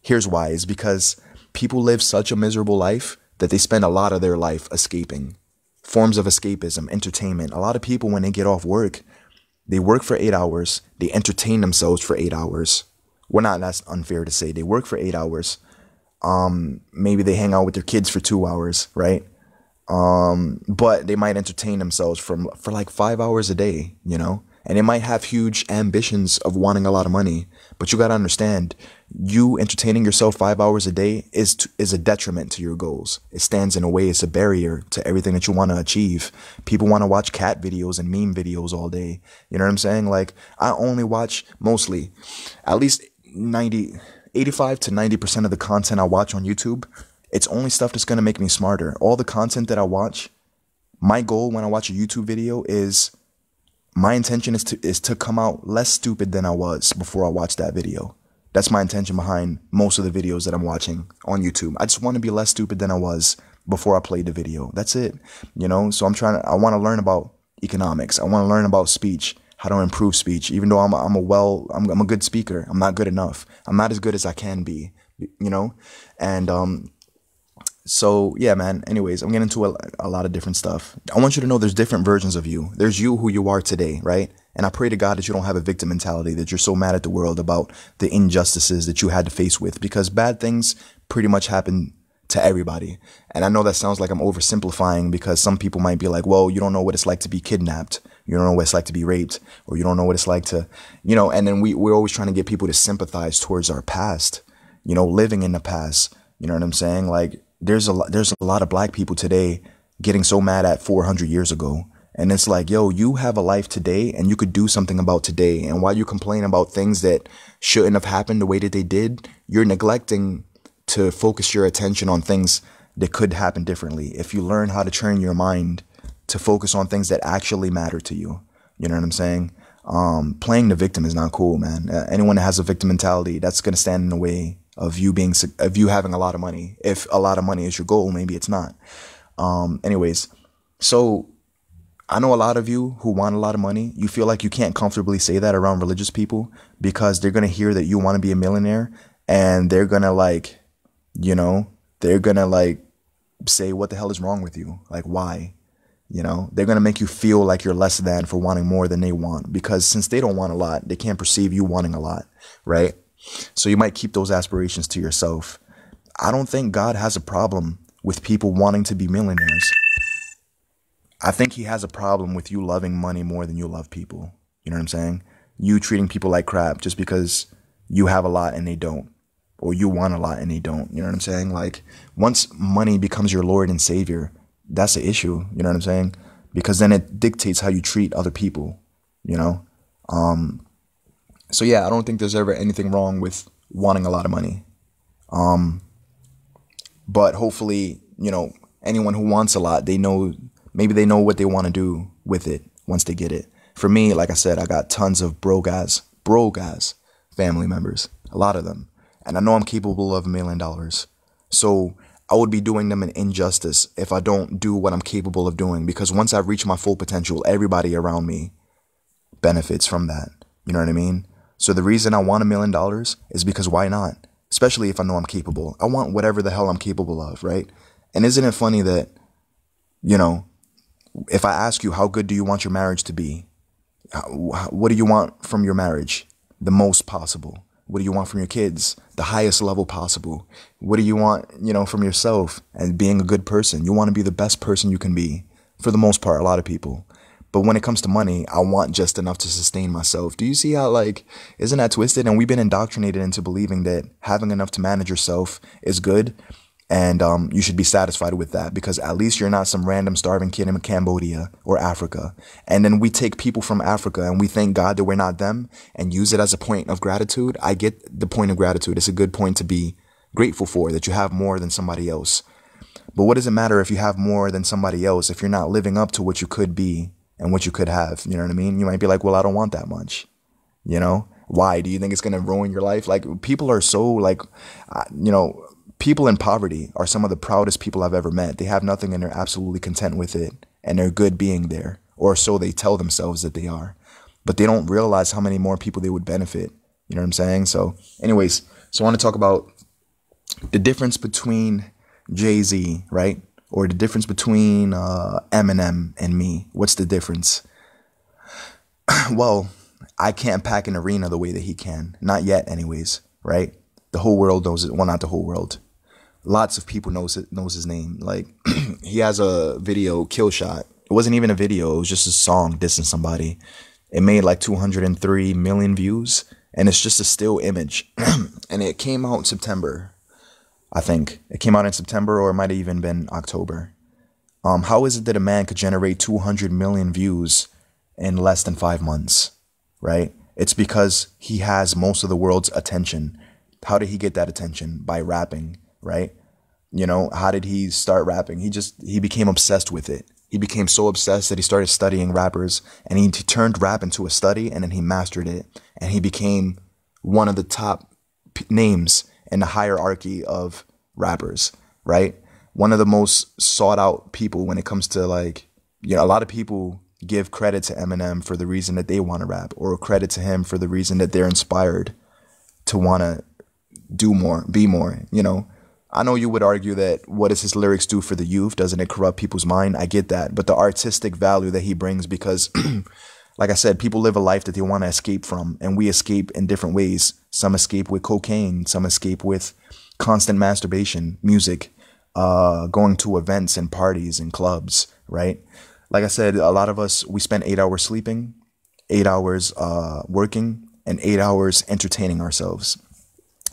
Here's why is because people live such a miserable life that they spend a lot of their life escaping. Forms of escapism, entertainment. A lot of people, when they get off work, they work for eight hours, they entertain themselves for eight hours. Well, not that's unfair to say. They work for eight hours. Um, maybe they hang out with their kids for two hours, right? Um, but they might entertain themselves from for like five hours a day, you know, and they might have huge ambitions of wanting a lot of money. But you got to understand, you entertaining yourself five hours a day is to, is a detriment to your goals. It stands in a way. It's a barrier to everything that you want to achieve. People want to watch cat videos and meme videos all day. You know what I'm saying? Like I only watch mostly, at least 90, 85 to 90% of the content I watch on YouTube. It's only stuff that's going to make me smarter. All the content that I watch, my goal when I watch a YouTube video is my intention is to is to come out less stupid than I was before I watched that video. That's my intention behind most of the videos that I'm watching on YouTube. I just want to be less stupid than I was before I played the video. That's it. You know, so I'm trying to I want to learn about economics. I want to learn about speech, how to improve speech. Even though I'm a, I'm a well I'm, I'm a good speaker, I'm not good enough. I'm not as good as I can be, you know? And um so yeah, man. Anyways, I'm getting into a, a lot of different stuff. I want you to know there's different versions of you. There's you who you are today, right? And I pray to God that you don't have a victim mentality, that you're so mad at the world about the injustices that you had to face with, because bad things pretty much happen to everybody. And I know that sounds like I'm oversimplifying because some people might be like, well, you don't know what it's like to be kidnapped. You don't know what it's like to be raped, or you don't know what it's like to, you know, and then we, we're always trying to get people to sympathize towards our past, you know, living in the past. You know what I'm saying? Like, there's a lot, there's a lot of black people today getting so mad at 400 years ago. And it's like, yo, you have a life today and you could do something about today. And while you complain about things that shouldn't have happened the way that they did, you're neglecting to focus your attention on things that could happen differently. If you learn how to train your mind to focus on things that actually matter to you, you know what I'm saying? Um, playing the victim is not cool, man. Uh, anyone that has a victim mentality, that's going to stand in the way of you being of you having a lot of money. If a lot of money is your goal, maybe it's not. Um, anyways, so I know a lot of you who want a lot of money. You feel like you can't comfortably say that around religious people because they're gonna hear that you want to be a millionaire and they're gonna like, you know, they're gonna like say what the hell is wrong with you? Like why? You know, they're gonna make you feel like you're less than for wanting more than they want because since they don't want a lot, they can't perceive you wanting a lot, right? So you might keep those aspirations to yourself. I don't think God has a problem with people wanting to be millionaires. I think he has a problem with you loving money more than you love people. You know what I'm saying? You treating people like crap just because you have a lot and they don't. Or you want a lot and they don't. You know what I'm saying? Like, once money becomes your Lord and Savior, that's the issue. You know what I'm saying? Because then it dictates how you treat other people. You know? Um, so yeah, I don't think there's ever anything wrong with wanting a lot of money. Um, but hopefully, you know, anyone who wants a lot, they know maybe they know what they want to do with it once they get it. For me, like I said, I got tons of bro guys, bro guys, family members, a lot of them, and I know I'm capable of a million dollars. So I would be doing them an injustice if I don't do what I'm capable of doing because once I reach my full potential, everybody around me benefits from that. You know what I mean? So the reason I want a million dollars is because why not? Especially if I know I'm capable. I want whatever the hell I'm capable of, right? And isn't it funny that, you know, if I ask you, how good do you want your marriage to be? What do you want from your marriage? The most possible. What do you want from your kids? The highest level possible. What do you want, you know, from yourself and being a good person? You want to be the best person you can be. For the most part, a lot of people. But when it comes to money, I want just enough to sustain myself. Do you see how, like, isn't that twisted? And we've been indoctrinated into believing that having enough to manage yourself is good. And um, you should be satisfied with that because at least you're not some random starving kid in Cambodia or Africa. And then we take people from Africa and we thank God that we're not them and use it as a point of gratitude. I get the point of gratitude. It's a good point to be grateful for that you have more than somebody else. But what does it matter if you have more than somebody else if you're not living up to what you could be and what you could have. You know what I mean? You might be like, well, I don't want that much. You know, why? Do you think it's going to ruin your life? Like, people are so, like, you know, people in poverty are some of the proudest people I've ever met. They have nothing and they're absolutely content with it. And they're good being there, or so they tell themselves that they are. But they don't realize how many more people they would benefit. You know what I'm saying? So, anyways, so I want to talk about the difference between Jay Z, right? Or the difference between uh, Eminem and me. What's the difference? well, I can't pack an arena the way that he can. Not yet, anyways. Right? The whole world knows it. Well, not the whole world. Lots of people knows it. Knows his name. Like he has a video, Kill Shot. It wasn't even a video. It was just a song dissing somebody. It made like 203 million views, and it's just a still image. and it came out in September, I think. It came out in September, or it might have even been October. Um, how is it that a man could generate 200 million views in less than five months, right? It's because he has most of the world's attention. How did he get that attention? By rapping, right? You know, how did he start rapping? He just, he became obsessed with it. He became so obsessed that he started studying rappers and he turned rap into a study and then he mastered it and he became one of the top names in the hierarchy of rappers, right? One of the most sought out people when it comes to like, you know, a lot of people give credit to Eminem for the reason that they want to rap or credit to him for the reason that they're inspired to want to do more, be more, you know. I know you would argue that what does his lyrics do for the youth? Doesn't it corrupt people's mind? I get that. But the artistic value that he brings because like I said, people live a life that they want to escape from and we escape in different ways. Some escape with cocaine, some escape with constant masturbation, music, uh, going to events and parties and clubs, right? Like I said, a lot of us, we spend eight hours sleeping, eight hours uh, working, and eight hours entertaining ourselves.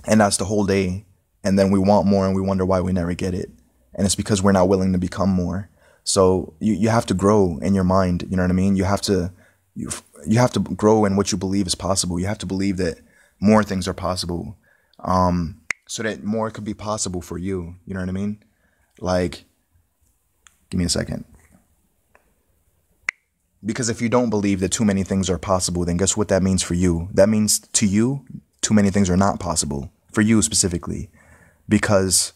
And that's the whole day. And then we want more and we wonder why we never get it. And it's because we're not willing to become more. So you, you have to grow in your mind. You know what I mean? You have to, you, you have to grow in what you believe is possible. You have to believe that more things are possible. Um, so that more could be possible for you. You know what I mean? Like, give me a second. Because if you don't believe that too many things are possible, then guess what that means for you? That means to you, too many things are not possible. For you specifically. Because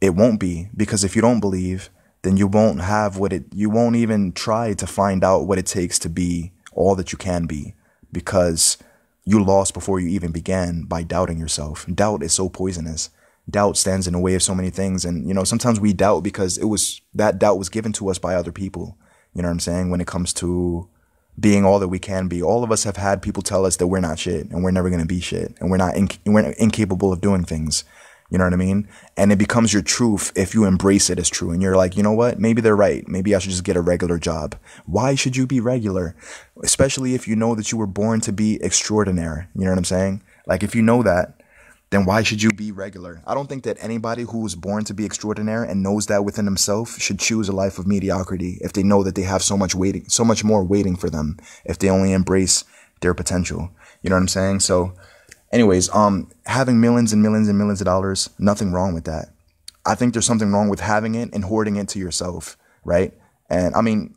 it won't be. Because if you don't believe, then you won't have what it, you won't even try to find out what it takes to be all that you can be. Because you lost before you even began by doubting yourself. Doubt is so poisonous. Doubt stands in the way of so many things. And, you know, sometimes we doubt because it was, that doubt was given to us by other people. You know what I'm saying? When it comes to being all that we can be, all of us have had people tell us that we're not shit and we're never going to be shit and we're not, we're incapable of doing things. You know what I mean? And it becomes your truth if you embrace it as true. And you're like, you know what? Maybe they're right. Maybe I should just get a regular job. Why should you be regular? Especially if you know that you were born to be extraordinary. You know what I'm saying? Like, if you know that, then why should you be regular? I don't think that anybody who was born to be extraordinary and knows that within himself should choose a life of mediocrity if they know that they have so much waiting, so much more waiting for them if they only embrace their potential. You know what I'm saying? So, anyways, um, having millions and millions and millions of dollars, nothing wrong with that. I think there's something wrong with having it and hoarding it to yourself, right? And I mean,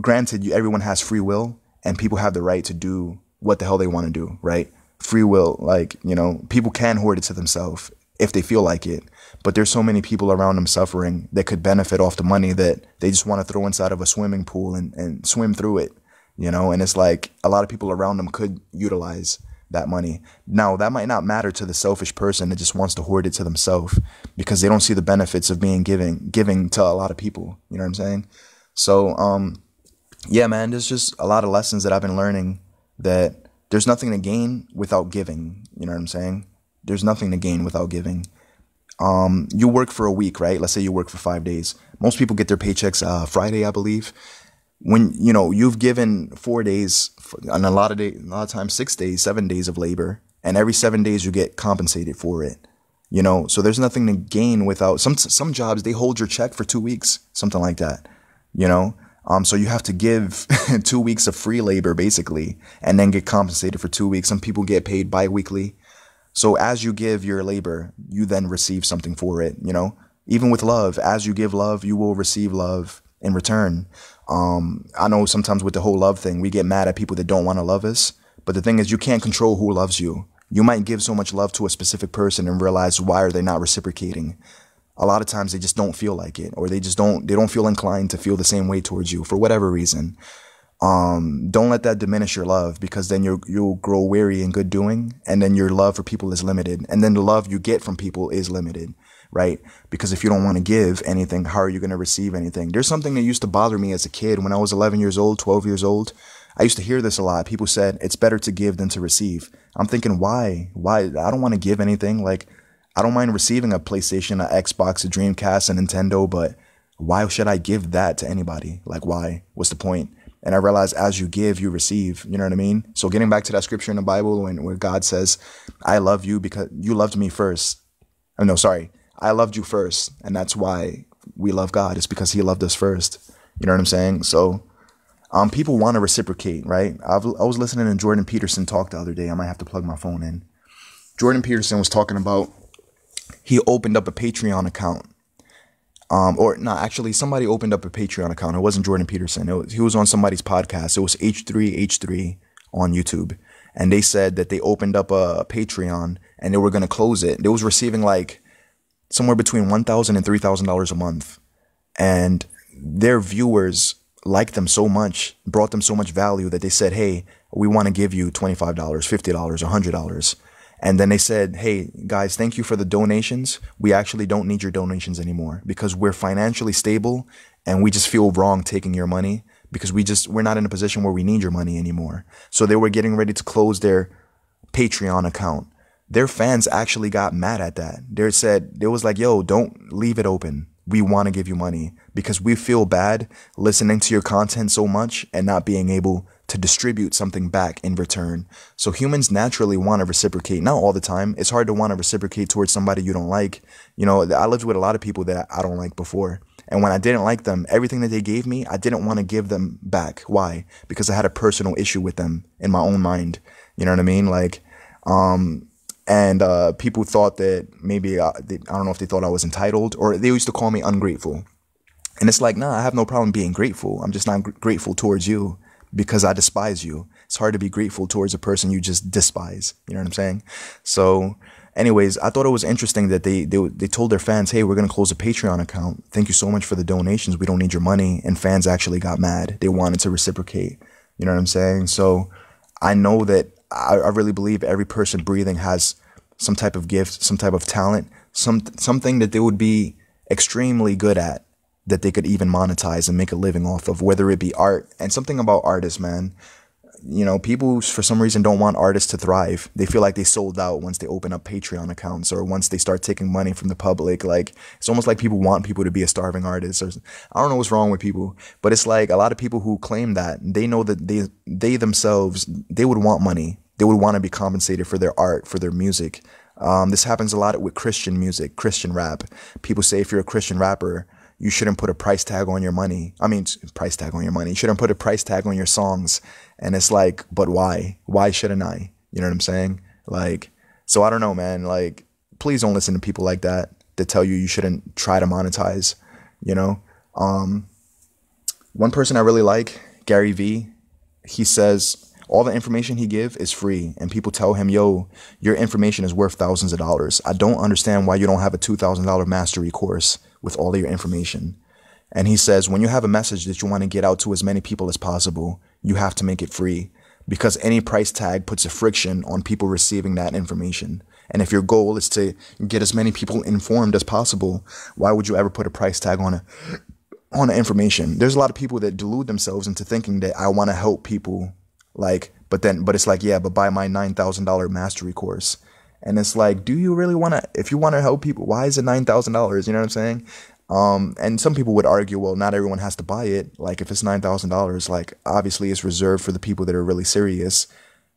granted, you, everyone has free will and people have the right to do what the hell they want to do, right? free will. Like, you know, people can hoard it to themselves if they feel like it. But there's so many people around them suffering that could benefit off the money that they just want to throw inside of a swimming pool and, and swim through it, you know? And it's like a lot of people around them could utilize that money. Now, that might not matter to the selfish person that just wants to hoard it to themselves because they don't see the benefits of being giving, giving to a lot of people. You know what I'm saying? So, um, yeah, man, there's just a lot of lessons that I've been learning that there's nothing to gain without giving. You know what I'm saying? There's nothing to gain without giving. Um, you work for a week, right? Let's say you work for five days. Most people get their paychecks uh, Friday, I believe. When you know you've given four days, and a lot of day, a lot of times six days, seven days of labor, and every seven days you get compensated for it. You know, so there's nothing to gain without some some jobs. They hold your check for two weeks, something like that. You know, um, so you have to give two weeks of free labor basically, and then get compensated for two weeks. Some people get paid biweekly. So as you give your labor, you then receive something for it. You know, even with love, as you give love, you will receive love in return. Um, I know sometimes with the whole love thing, we get mad at people that don't want to love us. But the thing is, you can't control who loves you. You might give so much love to a specific person and realize why are they not reciprocating a lot of times they just don't feel like it or they just don't they don't feel inclined to feel the same way towards you for whatever reason um, don't let that diminish your love because then you you'll grow weary in good doing and then your love for people is limited and then the love you get from people is limited right because if you don't want to give anything how are you going to receive anything there's something that used to bother me as a kid when i was 11 years old 12 years old i used to hear this a lot people said it's better to give than to receive i'm thinking why why i don't want to give anything like I don't mind receiving a PlayStation, a Xbox, a Dreamcast, a Nintendo, but why should I give that to anybody? Like, why? What's the point? And I realized as you give, you receive. You know what I mean? So getting back to that scripture in the Bible when where God says, I love you because you loved me first. Oh, no, sorry. I loved you first. And that's why we love God. It's because he loved us first. You know what I'm saying? So um, people want to reciprocate, right? I've, I was listening to Jordan Peterson talk the other day. I might have to plug my phone in. Jordan Peterson was talking about he opened up a Patreon account. Um, or not actually, somebody opened up a Patreon account. It wasn't Jordan Peterson. Was, he was on somebody's podcast. It was H3H3 on YouTube. And they said that they opened up a Patreon and they were going to close it. They was receiving like somewhere between $1,000 and $3,000 a month. And their viewers liked them so much, brought them so much value that they said, Hey, we want to give you $25, $50, $100. And then they said, Hey, guys, thank you for the donations. We actually don't need your donations anymore because we're financially stable and we just feel wrong taking your money because we just, we're not in a position where we need your money anymore. So they were getting ready to close their Patreon account. Their fans actually got mad at that. They said, they was like, yo, don't leave it open we want to give you money because we feel bad listening to your content so much and not being able to distribute something back in return. So humans naturally want to reciprocate, not all the time. It's hard to want to reciprocate towards somebody you don't like. You know, I lived with a lot of people that I don't like before. And when I didn't like them, everything that they gave me, I didn't want to give them back. Why? Because I had a personal issue with them in my own mind. You know what I mean? Like, um, and uh, people thought that maybe uh, they, I don't know if they thought I was entitled or they used to call me ungrateful. And it's like, nah, I have no problem being grateful. I'm just not gr- grateful towards you because I despise you. It's hard to be grateful towards a person you just despise. You know what I'm saying? So, anyways, I thought it was interesting that they they they told their fans, "Hey, we're gonna close a Patreon account. Thank you so much for the donations. We don't need your money." And fans actually got mad. They wanted to reciprocate. You know what I'm saying? So, I know that I, I really believe every person breathing has some type of gift, some type of talent, some something that they would be extremely good at that they could even monetize and make a living off of, whether it be art and something about artists, man. You know, people for some reason don't want artists to thrive. They feel like they sold out once they open up Patreon accounts or once they start taking money from the public. Like it's almost like people want people to be a starving artist or I don't know what's wrong with people, but it's like a lot of people who claim that they know that they they themselves they would want money they would want to be compensated for their art, for their music. Um, this happens a lot with Christian music, Christian rap. People say if you're a Christian rapper, you shouldn't put a price tag on your money. I mean, price tag on your money. You shouldn't put a price tag on your songs. And it's like, but why? Why shouldn't I? You know what I'm saying? Like, so I don't know, man. Like, please don't listen to people like that that tell you you shouldn't try to monetize. You know, um, one person I really like, Gary Vee. He says all the information he give is free and people tell him yo your information is worth thousands of dollars i don't understand why you don't have a $2000 mastery course with all of your information and he says when you have a message that you want to get out to as many people as possible you have to make it free because any price tag puts a friction on people receiving that information and if your goal is to get as many people informed as possible why would you ever put a price tag on it on information there's a lot of people that delude themselves into thinking that i want to help people like, but then, but it's like, yeah, but buy my $9,000 mastery course. And it's like, do you really want to, if you want to help people, why is it $9,000? You know what I'm saying? Um, and some people would argue, well, not everyone has to buy it. Like, if it's $9,000, like, obviously it's reserved for the people that are really serious.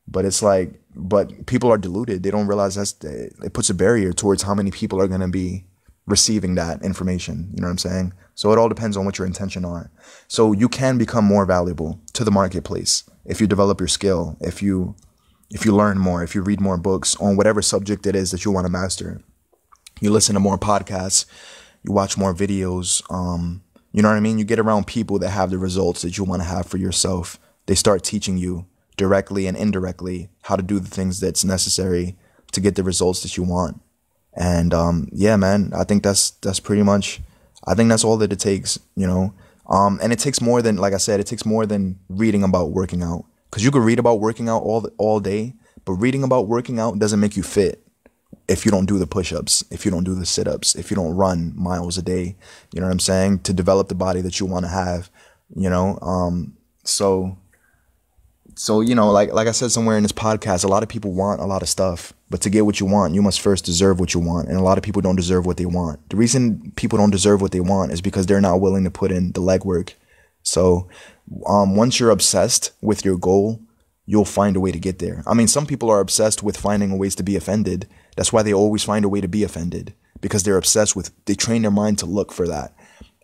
But it's like, but people are deluded. They don't realize that's, it puts a barrier towards how many people are going to be receiving that information. You know what I'm saying? So it all depends on what your intention are. So you can become more valuable to the marketplace if you develop your skill, if you if you learn more, if you read more books on whatever subject it is that you want to master. You listen to more podcasts, you watch more videos, um, you know what I mean? You get around people that have the results that you want to have for yourself. They start teaching you directly and indirectly how to do the things that's necessary to get the results that you want. And um, yeah, man, I think that's that's pretty much. I think that's all that it takes. You know, um, and it takes more than, like I said, it takes more than reading about working out. Because you could read about working out all all day, but reading about working out doesn't make you fit if you don't do the push-ups, if you don't do the sit-ups, if you don't run miles a day. You know what I'm saying? To develop the body that you want to have. You know, um, so so you know, like like I said somewhere in this podcast, a lot of people want a lot of stuff, but to get what you want, you must first deserve what you want, and a lot of people don't deserve what they want. The reason people don't deserve what they want is because they're not willing to put in the legwork. So Um, once you're obsessed with your goal, you'll find a way to get there. I mean, some people are obsessed with finding ways to be offended. That's why they always find a way to be offended because they're obsessed with, they train their mind to look for that.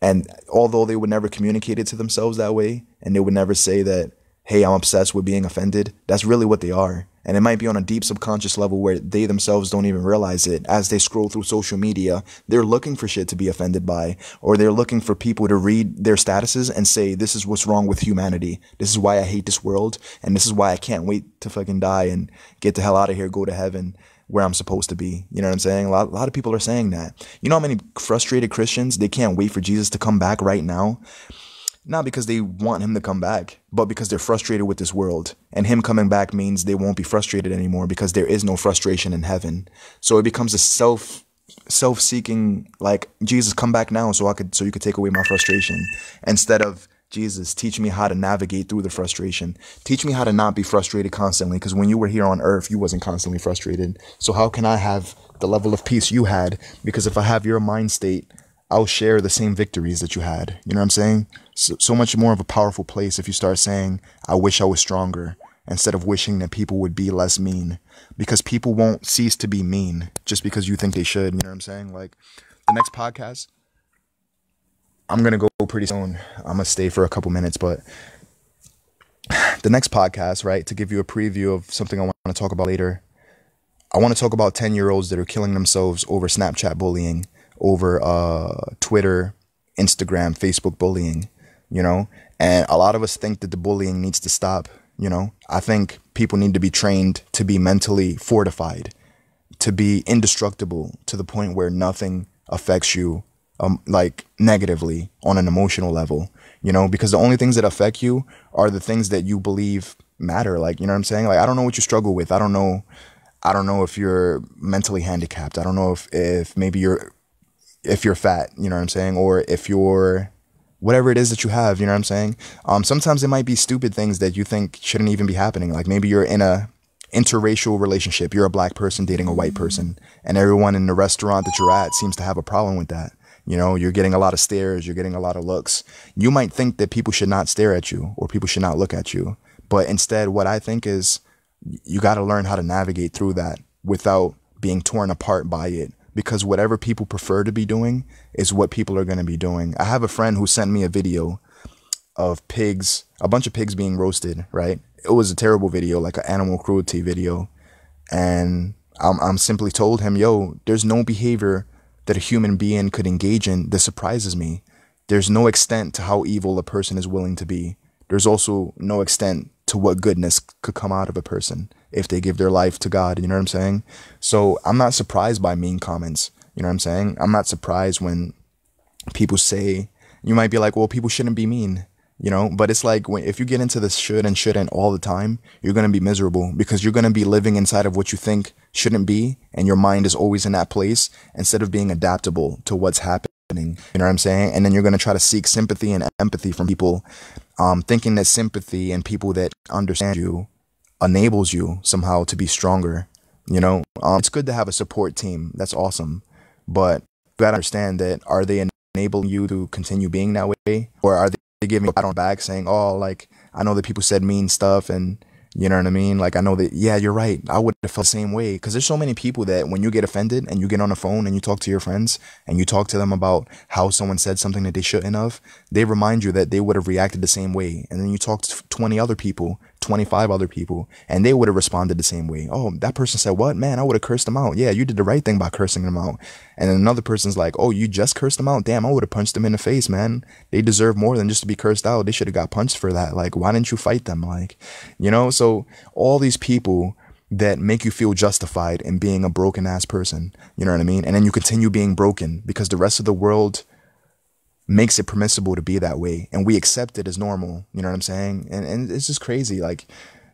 And although they would never communicate it to themselves that way, and they would never say that, hey, I'm obsessed with being offended, that's really what they are. And it might be on a deep subconscious level where they themselves don't even realize it. As they scroll through social media, they're looking for shit to be offended by, or they're looking for people to read their statuses and say, this is what's wrong with humanity. This is why I hate this world. And this is why I can't wait to fucking die and get the hell out of here, go to heaven where I'm supposed to be. You know what I'm saying? A lot, a lot of people are saying that. You know how many frustrated Christians, they can't wait for Jesus to come back right now? not because they want him to come back, but because they're frustrated with this world. And him coming back means they won't be frustrated anymore because there is no frustration in heaven. So it becomes a self self seeking like Jesus come back now so I could so you could take away my frustration instead of Jesus teach me how to navigate through the frustration. Teach me how to not be frustrated constantly because when you were here on earth you wasn't constantly frustrated. So how can I have the level of peace you had because if I have your mind state I'll share the same victories that you had. You know what I'm saying? So, so much more of a powerful place if you start saying, I wish I was stronger instead of wishing that people would be less mean because people won't cease to be mean just because you think they should. You know what I'm saying? Like the next podcast, I'm going to go pretty soon. I'm going to stay for a couple minutes, but the next podcast, right, to give you a preview of something I want to talk about later. I want to talk about 10 year olds that are killing themselves over Snapchat bullying over uh, Twitter, Instagram, Facebook bullying, you know? And a lot of us think that the bullying needs to stop, you know? I think people need to be trained to be mentally fortified, to be indestructible to the point where nothing affects you um, like negatively on an emotional level, you know, because the only things that affect you are the things that you believe matter. Like, you know what I'm saying? Like, I don't know what you struggle with. I don't know. I don't know if you're mentally handicapped. I don't know if, if maybe you're if you're fat, you know what I'm saying? Or if you're whatever it is that you have, you know what I'm saying? Um, sometimes it might be stupid things that you think shouldn't even be happening. Like maybe you're in a interracial relationship. You're a black person dating a white person, and everyone in the restaurant that you're at seems to have a problem with that. You know, you're getting a lot of stares, you're getting a lot of looks. You might think that people should not stare at you or people should not look at you. But instead, what I think is you got to learn how to navigate through that without being torn apart by it because whatever people prefer to be doing is what people are going to be doing. I have a friend who sent me a video of pigs, a bunch of pigs being roasted, right? It was a terrible video, like an animal cruelty video. And I'm, I'm simply told him, yo, there's no behavior that a human being could engage in that surprises me. There's no extent to how evil a person is willing to be. There's also no extent to what goodness could come out of a person if they give their life to God. You know what I'm saying? So I'm not surprised by mean comments. You know what I'm saying? I'm not surprised when people say, you might be like, well, people shouldn't be mean, you know? But it's like, when, if you get into this should and shouldn't all the time, you're going to be miserable because you're going to be living inside of what you think shouldn't be. And your mind is always in that place instead of being adaptable to what's happening. You know what I'm saying? And then you're going to try to seek sympathy and empathy from people, um, thinking that sympathy and people that understand you enables you somehow to be stronger. You know, um, it's good to have a support team. That's awesome. But you gotta understand that are they enabling you to continue being that way? Or are they giving you a pat on the back saying, oh, like, I know that people said mean stuff and you know what I mean? Like, I know that, yeah, you're right. I would have felt the same way. Cause there's so many people that when you get offended and you get on the phone and you talk to your friends and you talk to them about how someone said something that they shouldn't have, they remind you that they would have reacted the same way. And then you talk to 20 other people 25 other people and they would have responded the same way. Oh, that person said, what? Man, I would have cursed them out. Yeah, you did the right thing by cursing them out. And another person's like, oh, you just cursed them out? Damn, I would have punched them in the face, man. They deserve more than just to be cursed out. They should have got punched for that. Like, why didn't you fight them? Like, you know, so all these people that make you feel justified in being a broken ass person. You know what I mean? And then you continue being broken because the rest of the world makes it permissible to be that way and we accept it as normal you know what i'm saying? And and it's just crazy like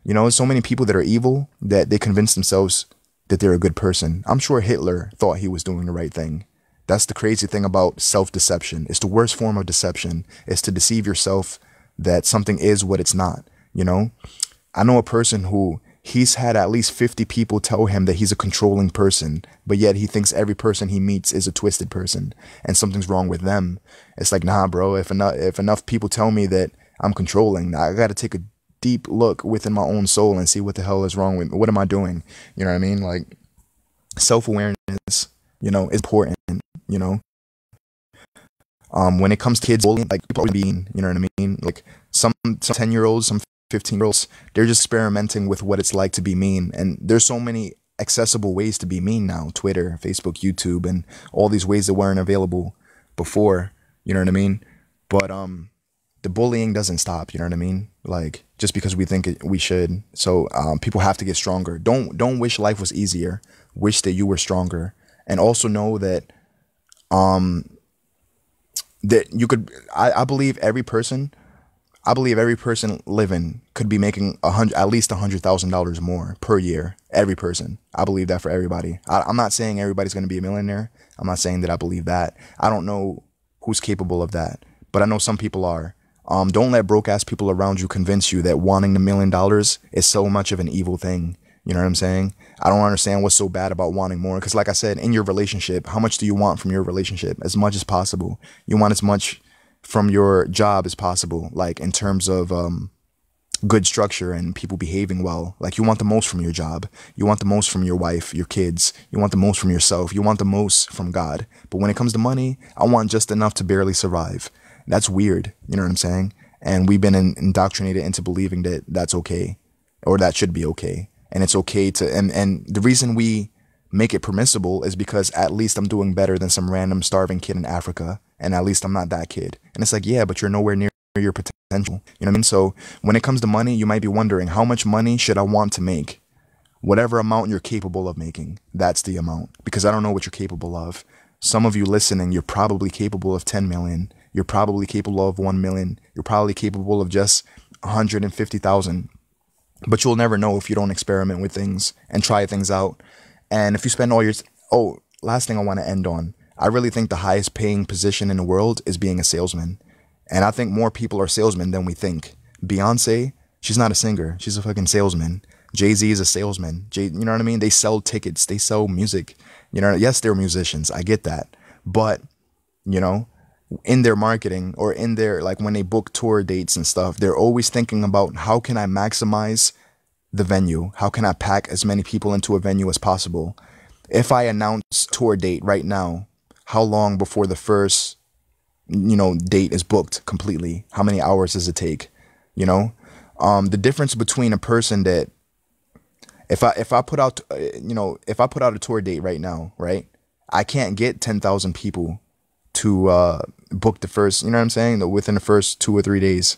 you know so many people that are evil that they convince themselves that they're a good person. I'm sure hitler thought he was doing the right thing. That's the crazy thing about self-deception. It's the worst form of deception is to deceive yourself that something is what it's not you know? I know a person who he's had at least 50 people tell him that he's a controlling person, but yet he thinks every person he meets is a twisted person and something's wrong with them. It's like, nah, bro, if enough, if enough people tell me that I'm controlling. I got to take a deep look within my own soul and see what the hell is wrong with me. What am I doing? You know what I mean? Like self awareness, you know, is important, you know. Um, when it comes to kids bullying, like people being, you know what I mean? Like some some ten year olds, some fifteen year olds, they're just experimenting with what it's like to be mean. And there's so many accessible ways to be mean now. Twitter, Facebook, YouTube, and all these ways that weren't available before. You know what I mean? But um the bullying doesn't stop, you know what I mean? Like just because we think it, we should. So um, people have to get stronger. Don't don't wish life was easier. Wish that you were stronger, and also know that um that you could. I, I believe every person. I believe every person living could be making a hundred, at least a hundred thousand dollars more per year. Every person. I believe that for everybody. I, I'm not saying everybody's going to be a millionaire. I'm not saying that I believe that. I don't know who's capable of that, but I know some people are. Um, don't let broke ass people around you convince you that wanting the million dollars is so much of an evil thing. You know what I'm saying? I don't understand what's so bad about wanting more. Because, like I said, in your relationship, how much do you want from your relationship? As much as possible. You want as much from your job as possible, like in terms of um, good structure and people behaving well. Like, you want the most from your job. You want the most from your wife, your kids. You want the most from yourself. You want the most from God. But when it comes to money, I want just enough to barely survive. That's weird. You know what I'm saying? And we've been in, indoctrinated into believing that that's okay or that should be okay. And it's okay to, and, and the reason we make it permissible is because at least I'm doing better than some random starving kid in Africa. And at least I'm not that kid. And it's like, yeah, but you're nowhere near your potential. You know what I mean? So when it comes to money, you might be wondering how much money should I want to make? Whatever amount you're capable of making, that's the amount. Because I don't know what you're capable of. Some of you listening, you're probably capable of 10 million. You're probably capable of 1 million. You're probably capable of just 150,000. But you'll never know if you don't experiment with things and try things out. And if you spend all your, oh, last thing I want to end on. I really think the highest paying position in the world is being a salesman. And I think more people are salesmen than we think. Beyonce, she's not a singer. She's a fucking salesman. Jay Z is a salesman. Jay, you know what I mean? They sell tickets. They sell music. You know, yes, they're musicians. I get that. But, you know, in their marketing or in their like when they book tour dates and stuff, they're always thinking about how can I maximize the venue? How can I pack as many people into a venue as possible? If I announce tour date right now, how long before the first you know date is booked completely? How many hours does it take? You know, um, the difference between a person that if I if I put out uh, you know if I put out a tour date right now, right, I can't get ten thousand people to uh, book the first, you know what I'm saying, within the first two or three days,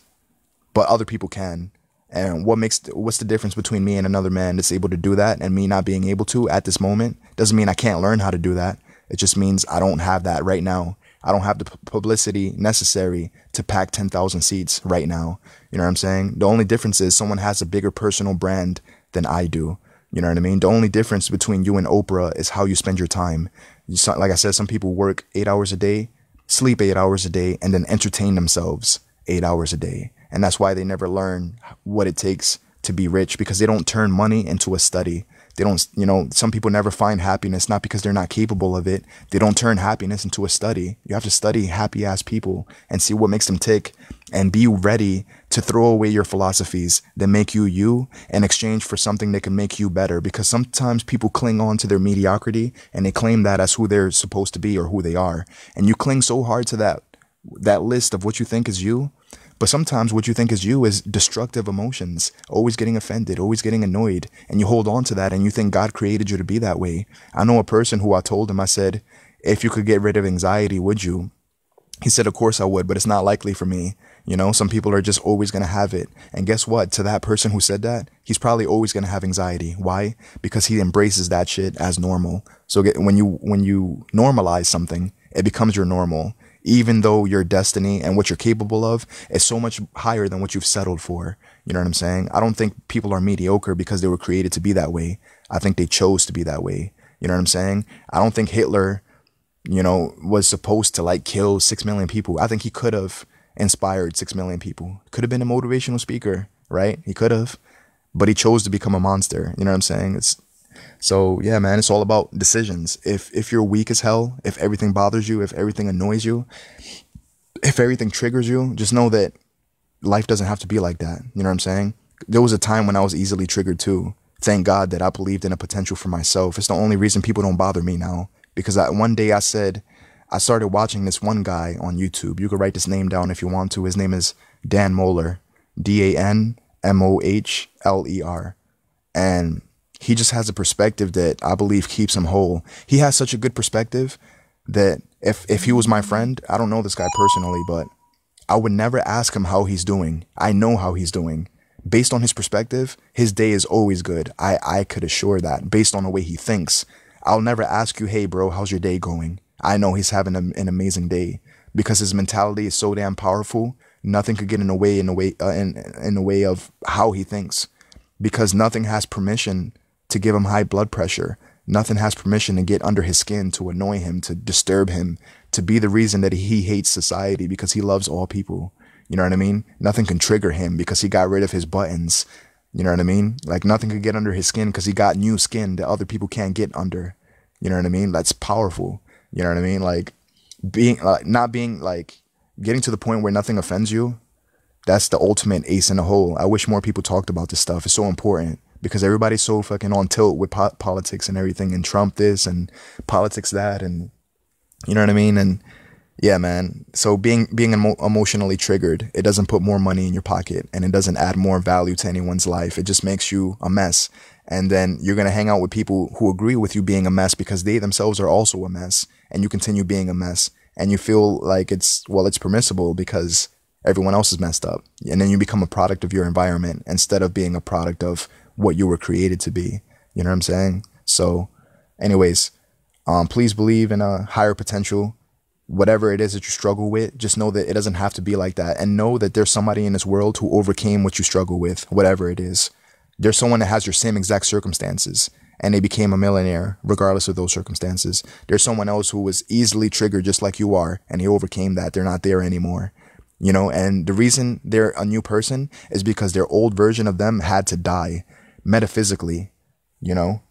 but other people can. And what makes what's the difference between me and another man that's able to do that and me not being able to at this moment? Doesn't mean I can't learn how to do that. It just means I don't have that right now. I don't have the publicity necessary to pack 10,000 seats right now. You know what I'm saying? The only difference is someone has a bigger personal brand than I do. You know what I mean? The only difference between you and Oprah is how you spend your time. You, like I said, some people work eight hours a day sleep eight hours a day, and then entertain themselves eight hours a day. And that's why they never learn what it takes to be rich because they don't turn money into a study. They don't, you know, some people never find happiness, not because they're not capable of it. They don't turn happiness into a study. You have to study happy ass people and see what makes them tick and be ready to throw away your philosophies that make you you in exchange for something that can make you better. Because sometimes people cling on to their mediocrity and they claim that as who they're supposed to be or who they are. And you cling so hard to that, that list of what you think is you but sometimes what you think is you is destructive emotions, always getting offended, always getting annoyed, and you hold on to that and you think God created you to be that way. I know a person who I told him, I said, if you could get rid of anxiety, would you? He said, of course I would, but it's not likely for me. You know, some people are just always going to have it. And guess what? To that person who said that, he's probably always going to have anxiety. Why? Because he embraces that shit as normal. So get, when you, when you normalize something, it becomes your normal even though your destiny and what you're capable of is so much higher than what you've settled for. You know what I'm saying? I don't think people are mediocre because they were created to be that way. I think they chose to be that way. You know what I'm saying? I don't think Hitler, you know, was supposed to like kill six million people. I think he could have inspired six million people. Could have been a motivational speaker, right? He could have, but he chose to become a monster. You know what I'm saying? It's so yeah, man, it's all about decisions. If if you're weak as hell, if everything bothers you, if everything annoys you, if everything triggers you, just know that life doesn't have to be like that. You know what I'm saying? There was a time when I was easily triggered too. Thank God that I believed in a potential for myself. It's the only reason people don't bother me now. Because I, one day I said, I started watching this one guy on YouTube. You could write this name down if you want to. His name is Dan Mohler, D A N M O H L E R. And he just has a perspective that I believe keeps him whole. He has such a good perspective that if if he was my friend, I don't know this guy personally, but I would never ask him how he's doing. I know how he's doing. Based on his perspective, his day is always good. I, I could assure that based on the way he thinks. I'll never ask you, hey, bro, how's your day going? I know he's having a, an amazing day because his mentality is so damn powerful. Nothing could get in the way in the way uh, in in the way of how he thinks, because nothing has permission to give him high blood pressure. Nothing has permission to get under his skin, to annoy him, to disturb him, to be the reason that he hates society because he loves all people. You know what I mean? Nothing can trigger him because he got rid of his buttons. You know what I mean? Like nothing could get under his skin because he got new skin that other people can't get under. You know what I mean? That's powerful. You know what I mean? Like being like not being like getting to the point where nothing offends you. That's the ultimate ace in the hole. I wish more people talked about this stuff. It's so important because everybody's so fucking on tilt with po- politics and everything and Trump this and politics that and you know what I mean? And yeah, man. So being being emo- emotionally triggered, it doesn't put more money in your pocket and it doesn't add more value to anyone's life. It just makes you a mess. And then you're going to hang out with people who agree with you being a mess because they themselves are also a mess and you continue being a mess and you feel like it's well it's permissible because everyone else is messed up. And then you become a product of your environment instead of being a product of what you were created to be. You know what I'm saying? So anyways, um, please believe in a higher potential whatever it is that you struggle with, just know that it doesn't have to be like that. And know that there's somebody in this world who overcame what you struggle with, whatever it is. There's someone that has your same exact circumstances and they became a millionaire regardless of those circumstances. There's someone else who was easily triggered just like you are and he overcame that. They're not there anymore. You know, and the reason they're a new person is because their old version of them had to die metaphysically, you know,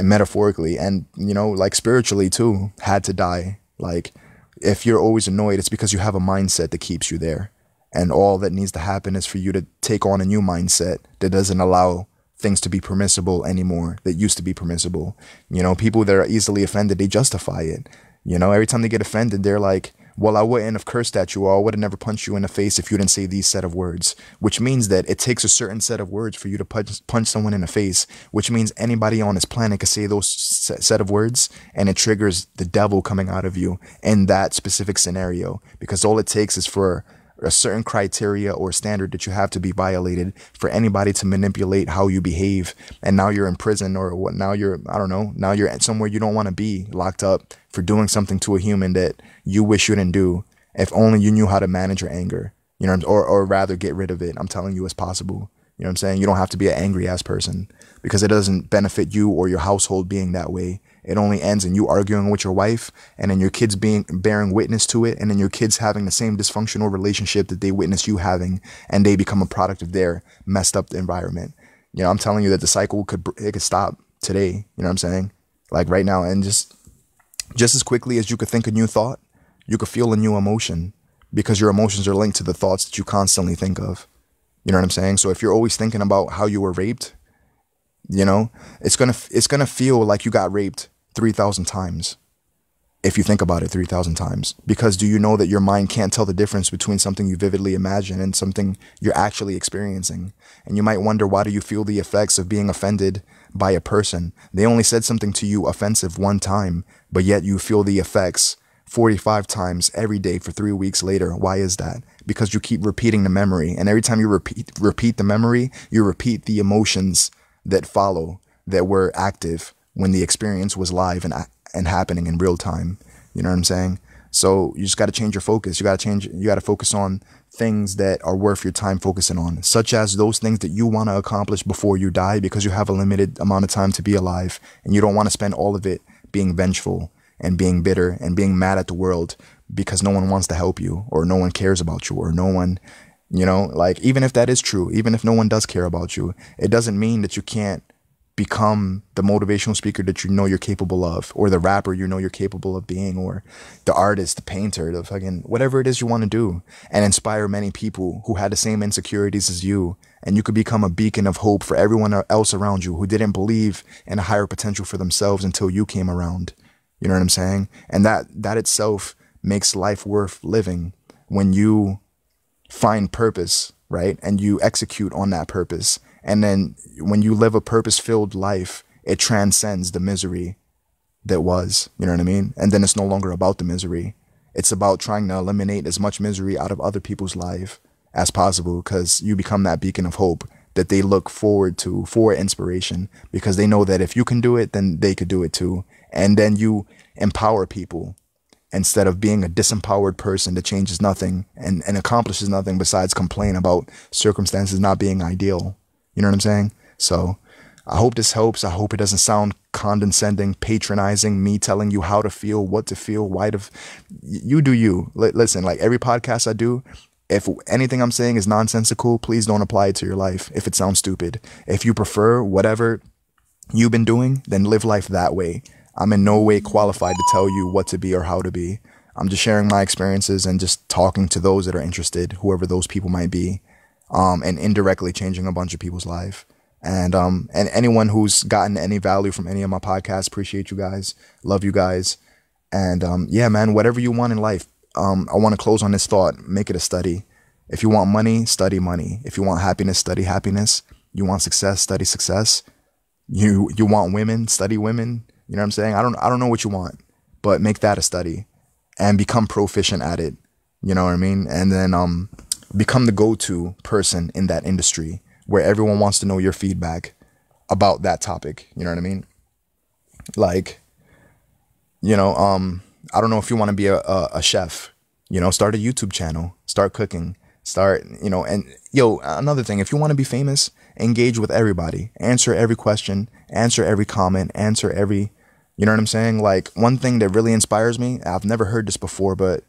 metaphorically and, you know, like spiritually too, had to die. Like, if you're always annoyed, it's because you have a mindset that keeps you there. And all that needs to happen is for you to take on a new mindset that doesn't allow things to be permissible anymore that used to be permissible. You know, people that are easily offended, they justify it. You know, every time they get offended, they're like, well, I wouldn't have cursed at you or I would have never punched you in the face if you didn't say these set of words, which means that it takes a certain set of words for you to punch, punch someone in the face, which means anybody on this planet can say those set of words and it triggers the devil coming out of you in that specific scenario. Because all it takes is for a certain criteria or standard that you have to be violated for anybody to manipulate how you behave. And now you're in prison or what now you're i don't know now you're somewhere you don't want to be locked up for doing something to a human that you wish you didn't do if only you knew how to manage your anger you know or, or rather get rid of it. I'm telling you it's possible. You know what i'm saying? You don't have to be an angry ass person because it doesn't benefit you or your household being that way it only ends in you arguing with your wife and then your kids being bearing witness to it and then your kids having the same dysfunctional relationship that they witness you having and they become a product of their messed up environment. You know, I'm telling you that the cycle could it could stop today, you know what I'm saying? Like right now and just just as quickly as you could think a new thought, you could feel a new emotion because your emotions are linked to the thoughts that you constantly think of. You know what I'm saying? So if you're always thinking about how you were raped, you know, it's gonna it's gonna feel like you got raped three thousand times, if you think about it three thousand times. Because do you know that your mind can't tell the difference between something you vividly imagine and something you're actually experiencing? And you might wonder why do you feel the effects of being offended by a person? They only said something to you offensive one time, but yet you feel the effects 45 times every day for three weeks later. Why is that? Because you keep repeating the memory. And every time you repeat, repeat the memory, you repeat the emotions that follow that were active when the experience was live and and happening in real time. You know what I'm saying? So you just got to change your focus. You got to change. You got to focus on things that are worth your time focusing on, such as those things that you want to accomplish before you die, because you have a limited amount of time to be alive, and you don't want to spend all of it being vengeful and being bitter and being mad at the world because no one wants to help you or no one cares about you or no one you know like even if that is true even if no one does care about you it doesn't mean that you can't become the motivational speaker that you know you're capable of, or the rapper you know you're capable of being, or the artist, the painter, the fucking whatever it is you want to do, and inspire many people who had the same insecurities as you. And you could become a beacon of hope for everyone else around you who didn't believe in a higher potential for themselves until you came around. You know what I'm saying? And that, that itself makes life worth living when you find purpose, right? And you execute on that purpose. And then when you live a purpose filled life, it transcends the misery that was. You know what I mean? And then it's no longer about the misery. It's about trying to eliminate as much misery out of other people's life as possible because you become that beacon of hope that they look forward to for inspiration because they know that if you can do it, then they could do it too. And then you empower people instead of being a disempowered person that changes nothing and, and accomplishes nothing besides complain about circumstances not being ideal. You know what I'm saying? So I hope this helps. I hope it doesn't sound condescending, patronizing, me telling you how to feel, what to feel, why to. You do you. L- listen, like every podcast I do, if anything I'm saying is nonsensical, please don't apply it to your life if it sounds stupid. If you prefer whatever you've been doing, then live life that way. I'm in no way qualified to tell you what to be or how to be. I'm just sharing my experiences and just talking to those that are interested, whoever those people might be, um, and indirectly changing a bunch of people's life. And um, and anyone who's gotten any value from any of my podcasts, appreciate you guys, love you guys, and um, yeah, man, whatever you want in life. Um, I want to close on this thought. Make it a study. If you want money, study money. If you want happiness, study happiness. You want success, study success. You you want women, study women. You know what I'm saying? I don't I don't know what you want, but make that a study and become proficient at it. You know what I mean? And then um become the go-to person in that industry where everyone wants to know your feedback about that topic. You know what I mean? Like, you know, um, I don't know if you want to be a, a, a chef. You know, start a YouTube channel, start cooking, start, you know, and yo, another thing, if you want to be famous, engage with everybody, answer every question, answer every comment, answer every you know what I'm saying? Like one thing that really inspires me, I've never heard this before, but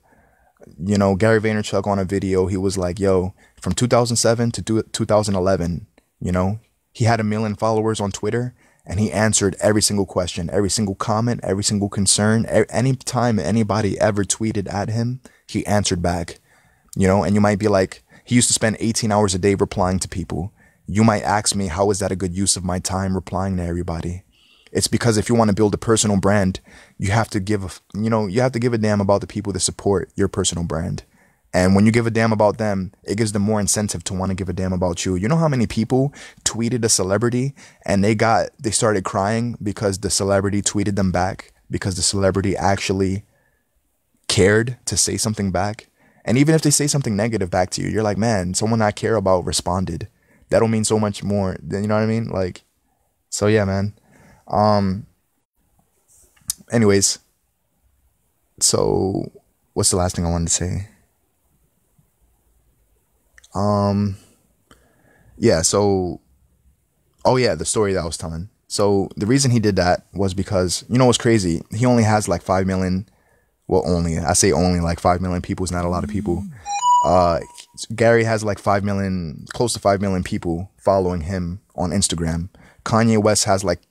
you know, Gary Vaynerchuk on a video, he was like, yo, from 2007 to 2011, you know, he had a million followers on Twitter and he answered every single question, every single comment, every single concern. Any time anybody ever tweeted at him, he answered back, you know, and you might be like, he used to spend 18 hours a day replying to people. You might ask me, how is that a good use of my time replying to everybody? It's because if you want to build a personal brand, you have to give a, you know, you have to give a damn about the people that support your personal brand. And when you give a damn about them, it gives them more incentive to want to give a damn about you. You know how many people tweeted a celebrity and they got, they started crying because the celebrity tweeted them back because the celebrity actually cared to say something back. And even if they say something negative back to you, you're like, man, someone I care about responded. That'll mean so much more. You know what I mean? Like, so yeah, man. Um, anyways, so what's the last thing I wanted to say? Um, yeah, so, oh yeah, the story that I was telling. So the reason he did that was because, you know what's crazy? He only has like 5 million, well, only, I say only like 5 million people is not a lot of people. Uh, Gary has like 5 million, close to 5 million people following him on Instagram. Kanye West has like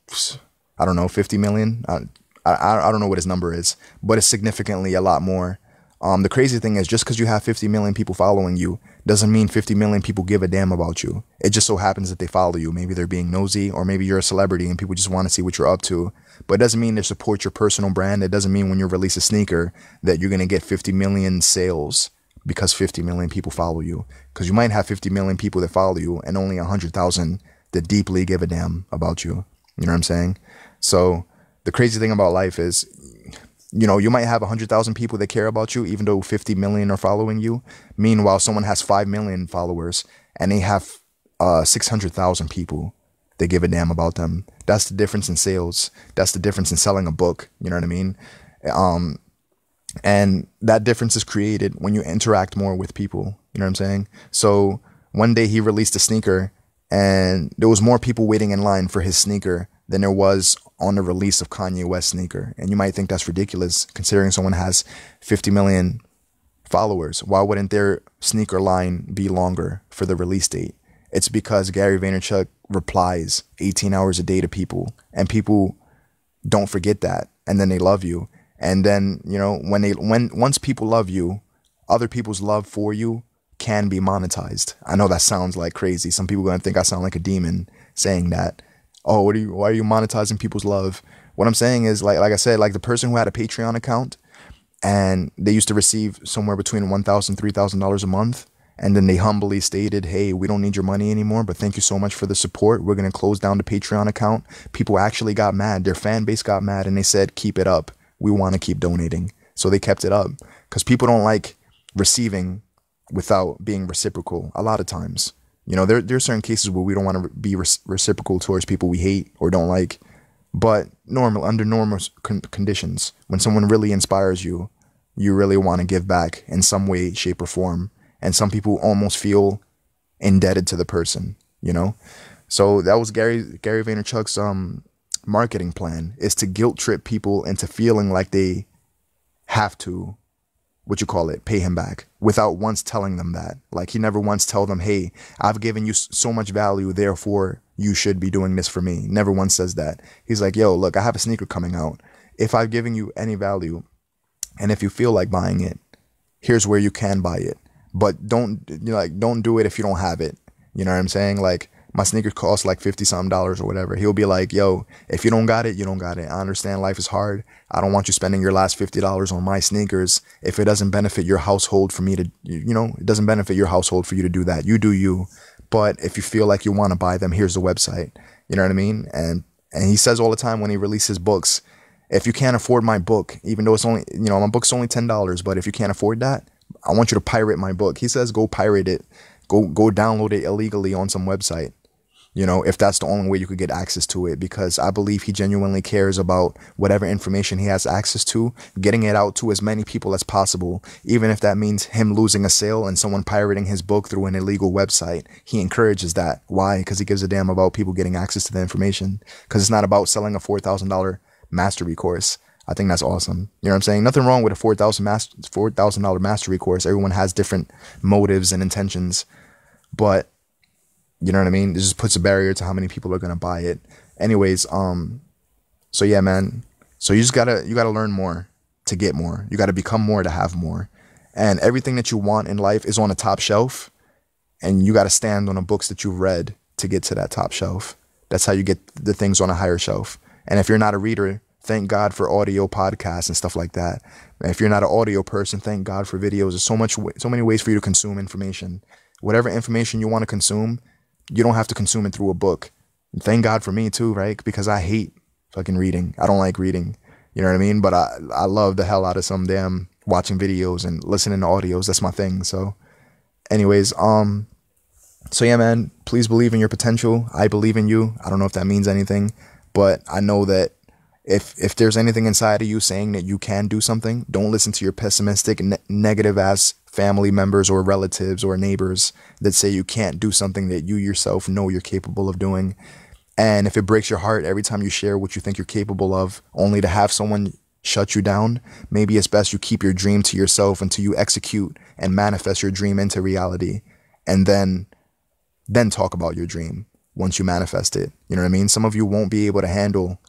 I don't know, 50 million. I, I, I don't know what his number is, but it's significantly a lot more. Um, the crazy thing is just because you have 50 million people following you doesn't mean 50 million people give a damn about you. It just so happens that they follow you. Maybe they're being nosy or maybe you're a celebrity and people just want to see what you're up to. But it doesn't mean they support your personal brand. It doesn't mean when you release a sneaker that you're going to get 50 million sales because 50 million people follow you. Because you might have 50 million people that follow you and only 100,000 that deeply give a damn about you. You know what I'm saying? So the crazy thing about life is, you know, you might have 100,000 people that care about you, even though 50 million are following you. Meanwhile, someone has 5 million followers and they have uh, 600,000 people that give a damn about them. That's the difference in sales. That's the difference in selling a book. You know what I mean? Um, and that difference is created when you interact more with people. You know what I'm saying? So one day he released a sneaker and there was more people waiting in line for his sneaker than there was on the release of Kanye West sneaker. And you might think that's ridiculous considering someone has 50 million followers. Why wouldn't their sneaker line be longer for the release date? It's because Gary Vaynerchuk replies 18 hours a day to people and people don't forget that and then they love you and then you know when they when once people love you other people's love for you can be monetized i know that sounds like crazy some people going to think i sound like a demon saying that oh what are you why are you monetizing people's love what i'm saying is like like i said like the person who had a patreon account and they used to receive somewhere between $1000 $3000 a month and then they humbly stated, Hey, we don't need your money anymore, but thank you so much for the support. We're going to close down the Patreon account. People actually got mad. Their fan base got mad and they said, Keep it up. We want to keep donating. So they kept it up because people don't like receiving without being reciprocal a lot of times. You know, there, there are certain cases where we don't want to be re- reciprocal towards people we hate or don't like. But normal, under normal con- conditions, when someone really inspires you, you really want to give back in some way, shape, or form and some people almost feel indebted to the person, you know? So that was Gary Gary Vaynerchuk's um marketing plan is to guilt trip people into feeling like they have to what you call it pay him back without once telling them that. Like he never once tell them hey i've given you so much value therefore you should be doing this for me. Never once says that. He's like yo look i have a sneaker coming out. If i've given you any value and if you feel like buying it here's where you can buy it. But don't you know, like don't do it if you don't have it. You know what I'm saying? Like my sneakers cost like 50 something dollars or whatever. He'll be like, yo, if you don't got it, you don't got it. I understand life is hard. I don't want you spending your last $50 on my sneakers if it doesn't benefit your household for me to, you know, it doesn't benefit your household for you to do that. You do you. But if you feel like you want to buy them, here's the website. You know what I mean? And, and he says all the time when he releases books, if you can't afford my book, even though it's only, you know, my book's only $10, but if you can't afford that, I want you to pirate my book. He says go pirate it. Go go download it illegally on some website. You know, if that's the only way you could get access to it because I believe he genuinely cares about whatever information he has access to, getting it out to as many people as possible, even if that means him losing a sale and someone pirating his book through an illegal website. He encourages that. Why? Because he gives a damn about people getting access to the information. Because it's not about selling a $4,000 mastery course. I think that's awesome. You know what I'm saying? Nothing wrong with a four thousand master four thousand dollar mastery course. Everyone has different motives and intentions, but you know what I mean. It just puts a barrier to how many people are gonna buy it. Anyways, um, so yeah, man. So you just gotta you gotta learn more to get more. You gotta become more to have more, and everything that you want in life is on a top shelf, and you gotta stand on the books that you've read to get to that top shelf. That's how you get the things on a higher shelf. And if you're not a reader, Thank God for audio podcasts and stuff like that. If you're not an audio person, thank God for videos. There's so much, so many ways for you to consume information. Whatever information you want to consume, you don't have to consume it through a book. Thank God for me too, right? Because I hate fucking reading. I don't like reading. You know what I mean? But I, I love the hell out of some damn watching videos and listening to audios. That's my thing. So, anyways, um, so yeah, man, please believe in your potential. I believe in you. I don't know if that means anything, but I know that if if there's anything inside of you saying that you can do something, don't listen to your pessimistic, ne- negative ass family members or relatives or neighbors that say you can't do something that you yourself know you're capable of doing. And if it breaks your heart every time you share what you think you're capable of, only to have someone shut you down, maybe it's best you keep your dream to yourself until you execute and manifest your dream into reality. And then then talk about your dream once you manifest it. You know what I mean? Some of you won't be able to handle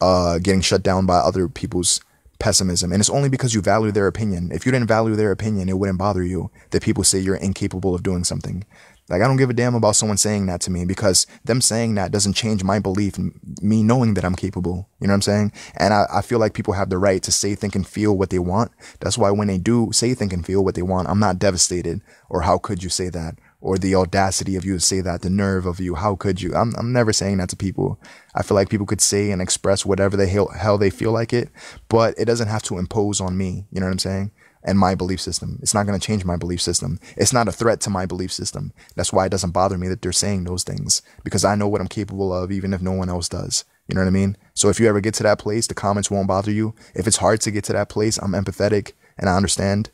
uh, getting shut down by other people's pessimism. And it's only because you value their opinion. If you didn't value their opinion, it wouldn't bother you that people say you're incapable of doing something. Like, I don't give a damn about someone saying that to me because them saying that doesn't change my belief in me knowing that I'm capable. You know what I'm saying? And I, I feel like people have the right to say, think, and feel what they want. That's why when they do say, think, and feel what they want, I'm not devastated or how could you say that? Or the audacity of you to say that, the nerve of you. How could you? I'm, I'm never saying that to people. I feel like people could say and express whatever they hell they feel like it, but it doesn't have to impose on me. You know what I'm saying? And my belief system. It's not going to change my belief system. It's not a threat to my belief system. That's why it doesn't bother me that they're saying those things because I know what I'm capable of, even if no one else does. You know what I mean? So if you ever get to that place, the comments won't bother you. If it's hard to get to that place, I'm empathetic and I understand.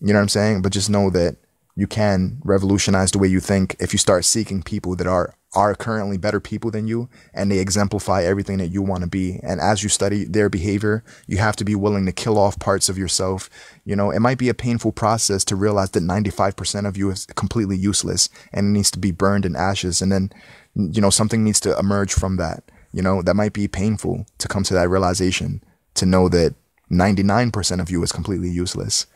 You know what I'm saying? But just know that you can revolutionize the way you think if you start seeking people that are are currently better people than you and they exemplify everything that you want to be. And as you study their behavior, you have to be willing to kill off parts of yourself. You know, it might be a painful process to realize that 95% of you is completely useless and it needs to be burned in ashes. And then, you know, something needs to emerge from that. You know, that might be painful to come to that realization to know that 99% of you is completely useless.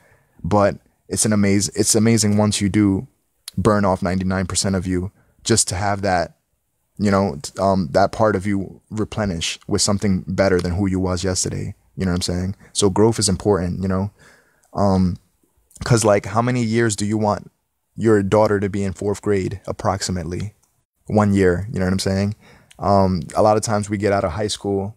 But it's an amazing, it's amazing once you do burn off 99% of you just to have that, you know, um, that part of you replenish with something better than who you was yesterday. You know what I'm saying? So growth is important, you know? Um, cause like how many years do you want your daughter to be in fourth grade approximately? One year, you know what I'm saying? Um, a lot of times we get out of high school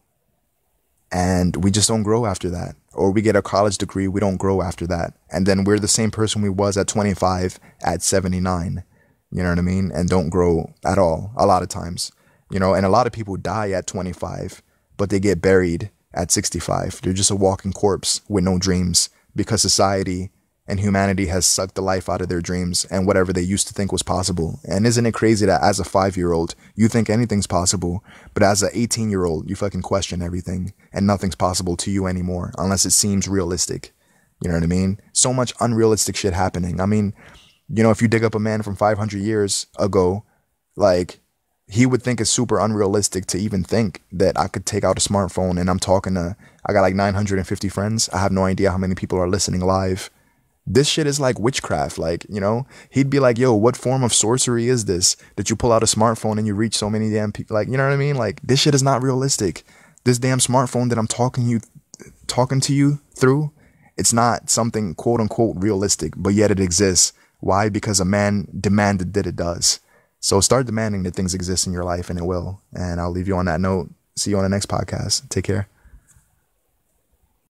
and we just don't grow after that. Or we get a college degree, we don't grow after that. And then we're the same person we was at 25 at 79. You know what I mean? And don't grow at all a lot of times. You know, and a lot of people die at 25, but they get buried at 65. They're just a walking corpse with no dreams because society and humanity has sucked the life out of their dreams and whatever they used to think was possible. And isn't it crazy that as a five year old, you think anything's possible, but as an 18 year old, you fucking question everything and nothing's possible to you anymore unless it seems realistic. You know what I mean? So much unrealistic shit happening. I mean, you know, if you dig up a man from 500 years ago, like, he would think it's super unrealistic to even think that I could take out a smartphone and I'm talking to, I got like 950 friends. I have no idea how many people are listening live this shit is like witchcraft. Like, you know, he'd be like, yo, what form of sorcery is this that you pull out a smartphone and you reach so many damn people? Like, you know what I mean? Like, this shit is not realistic. This damn smartphone that I'm talking you, talking to you through, it's not something quote unquote realistic, but yet it exists. Why? Because a man demanded that it does. So start demanding that things exist in your life and it will. And I'll leave you on that note. See you on the next podcast. Take care.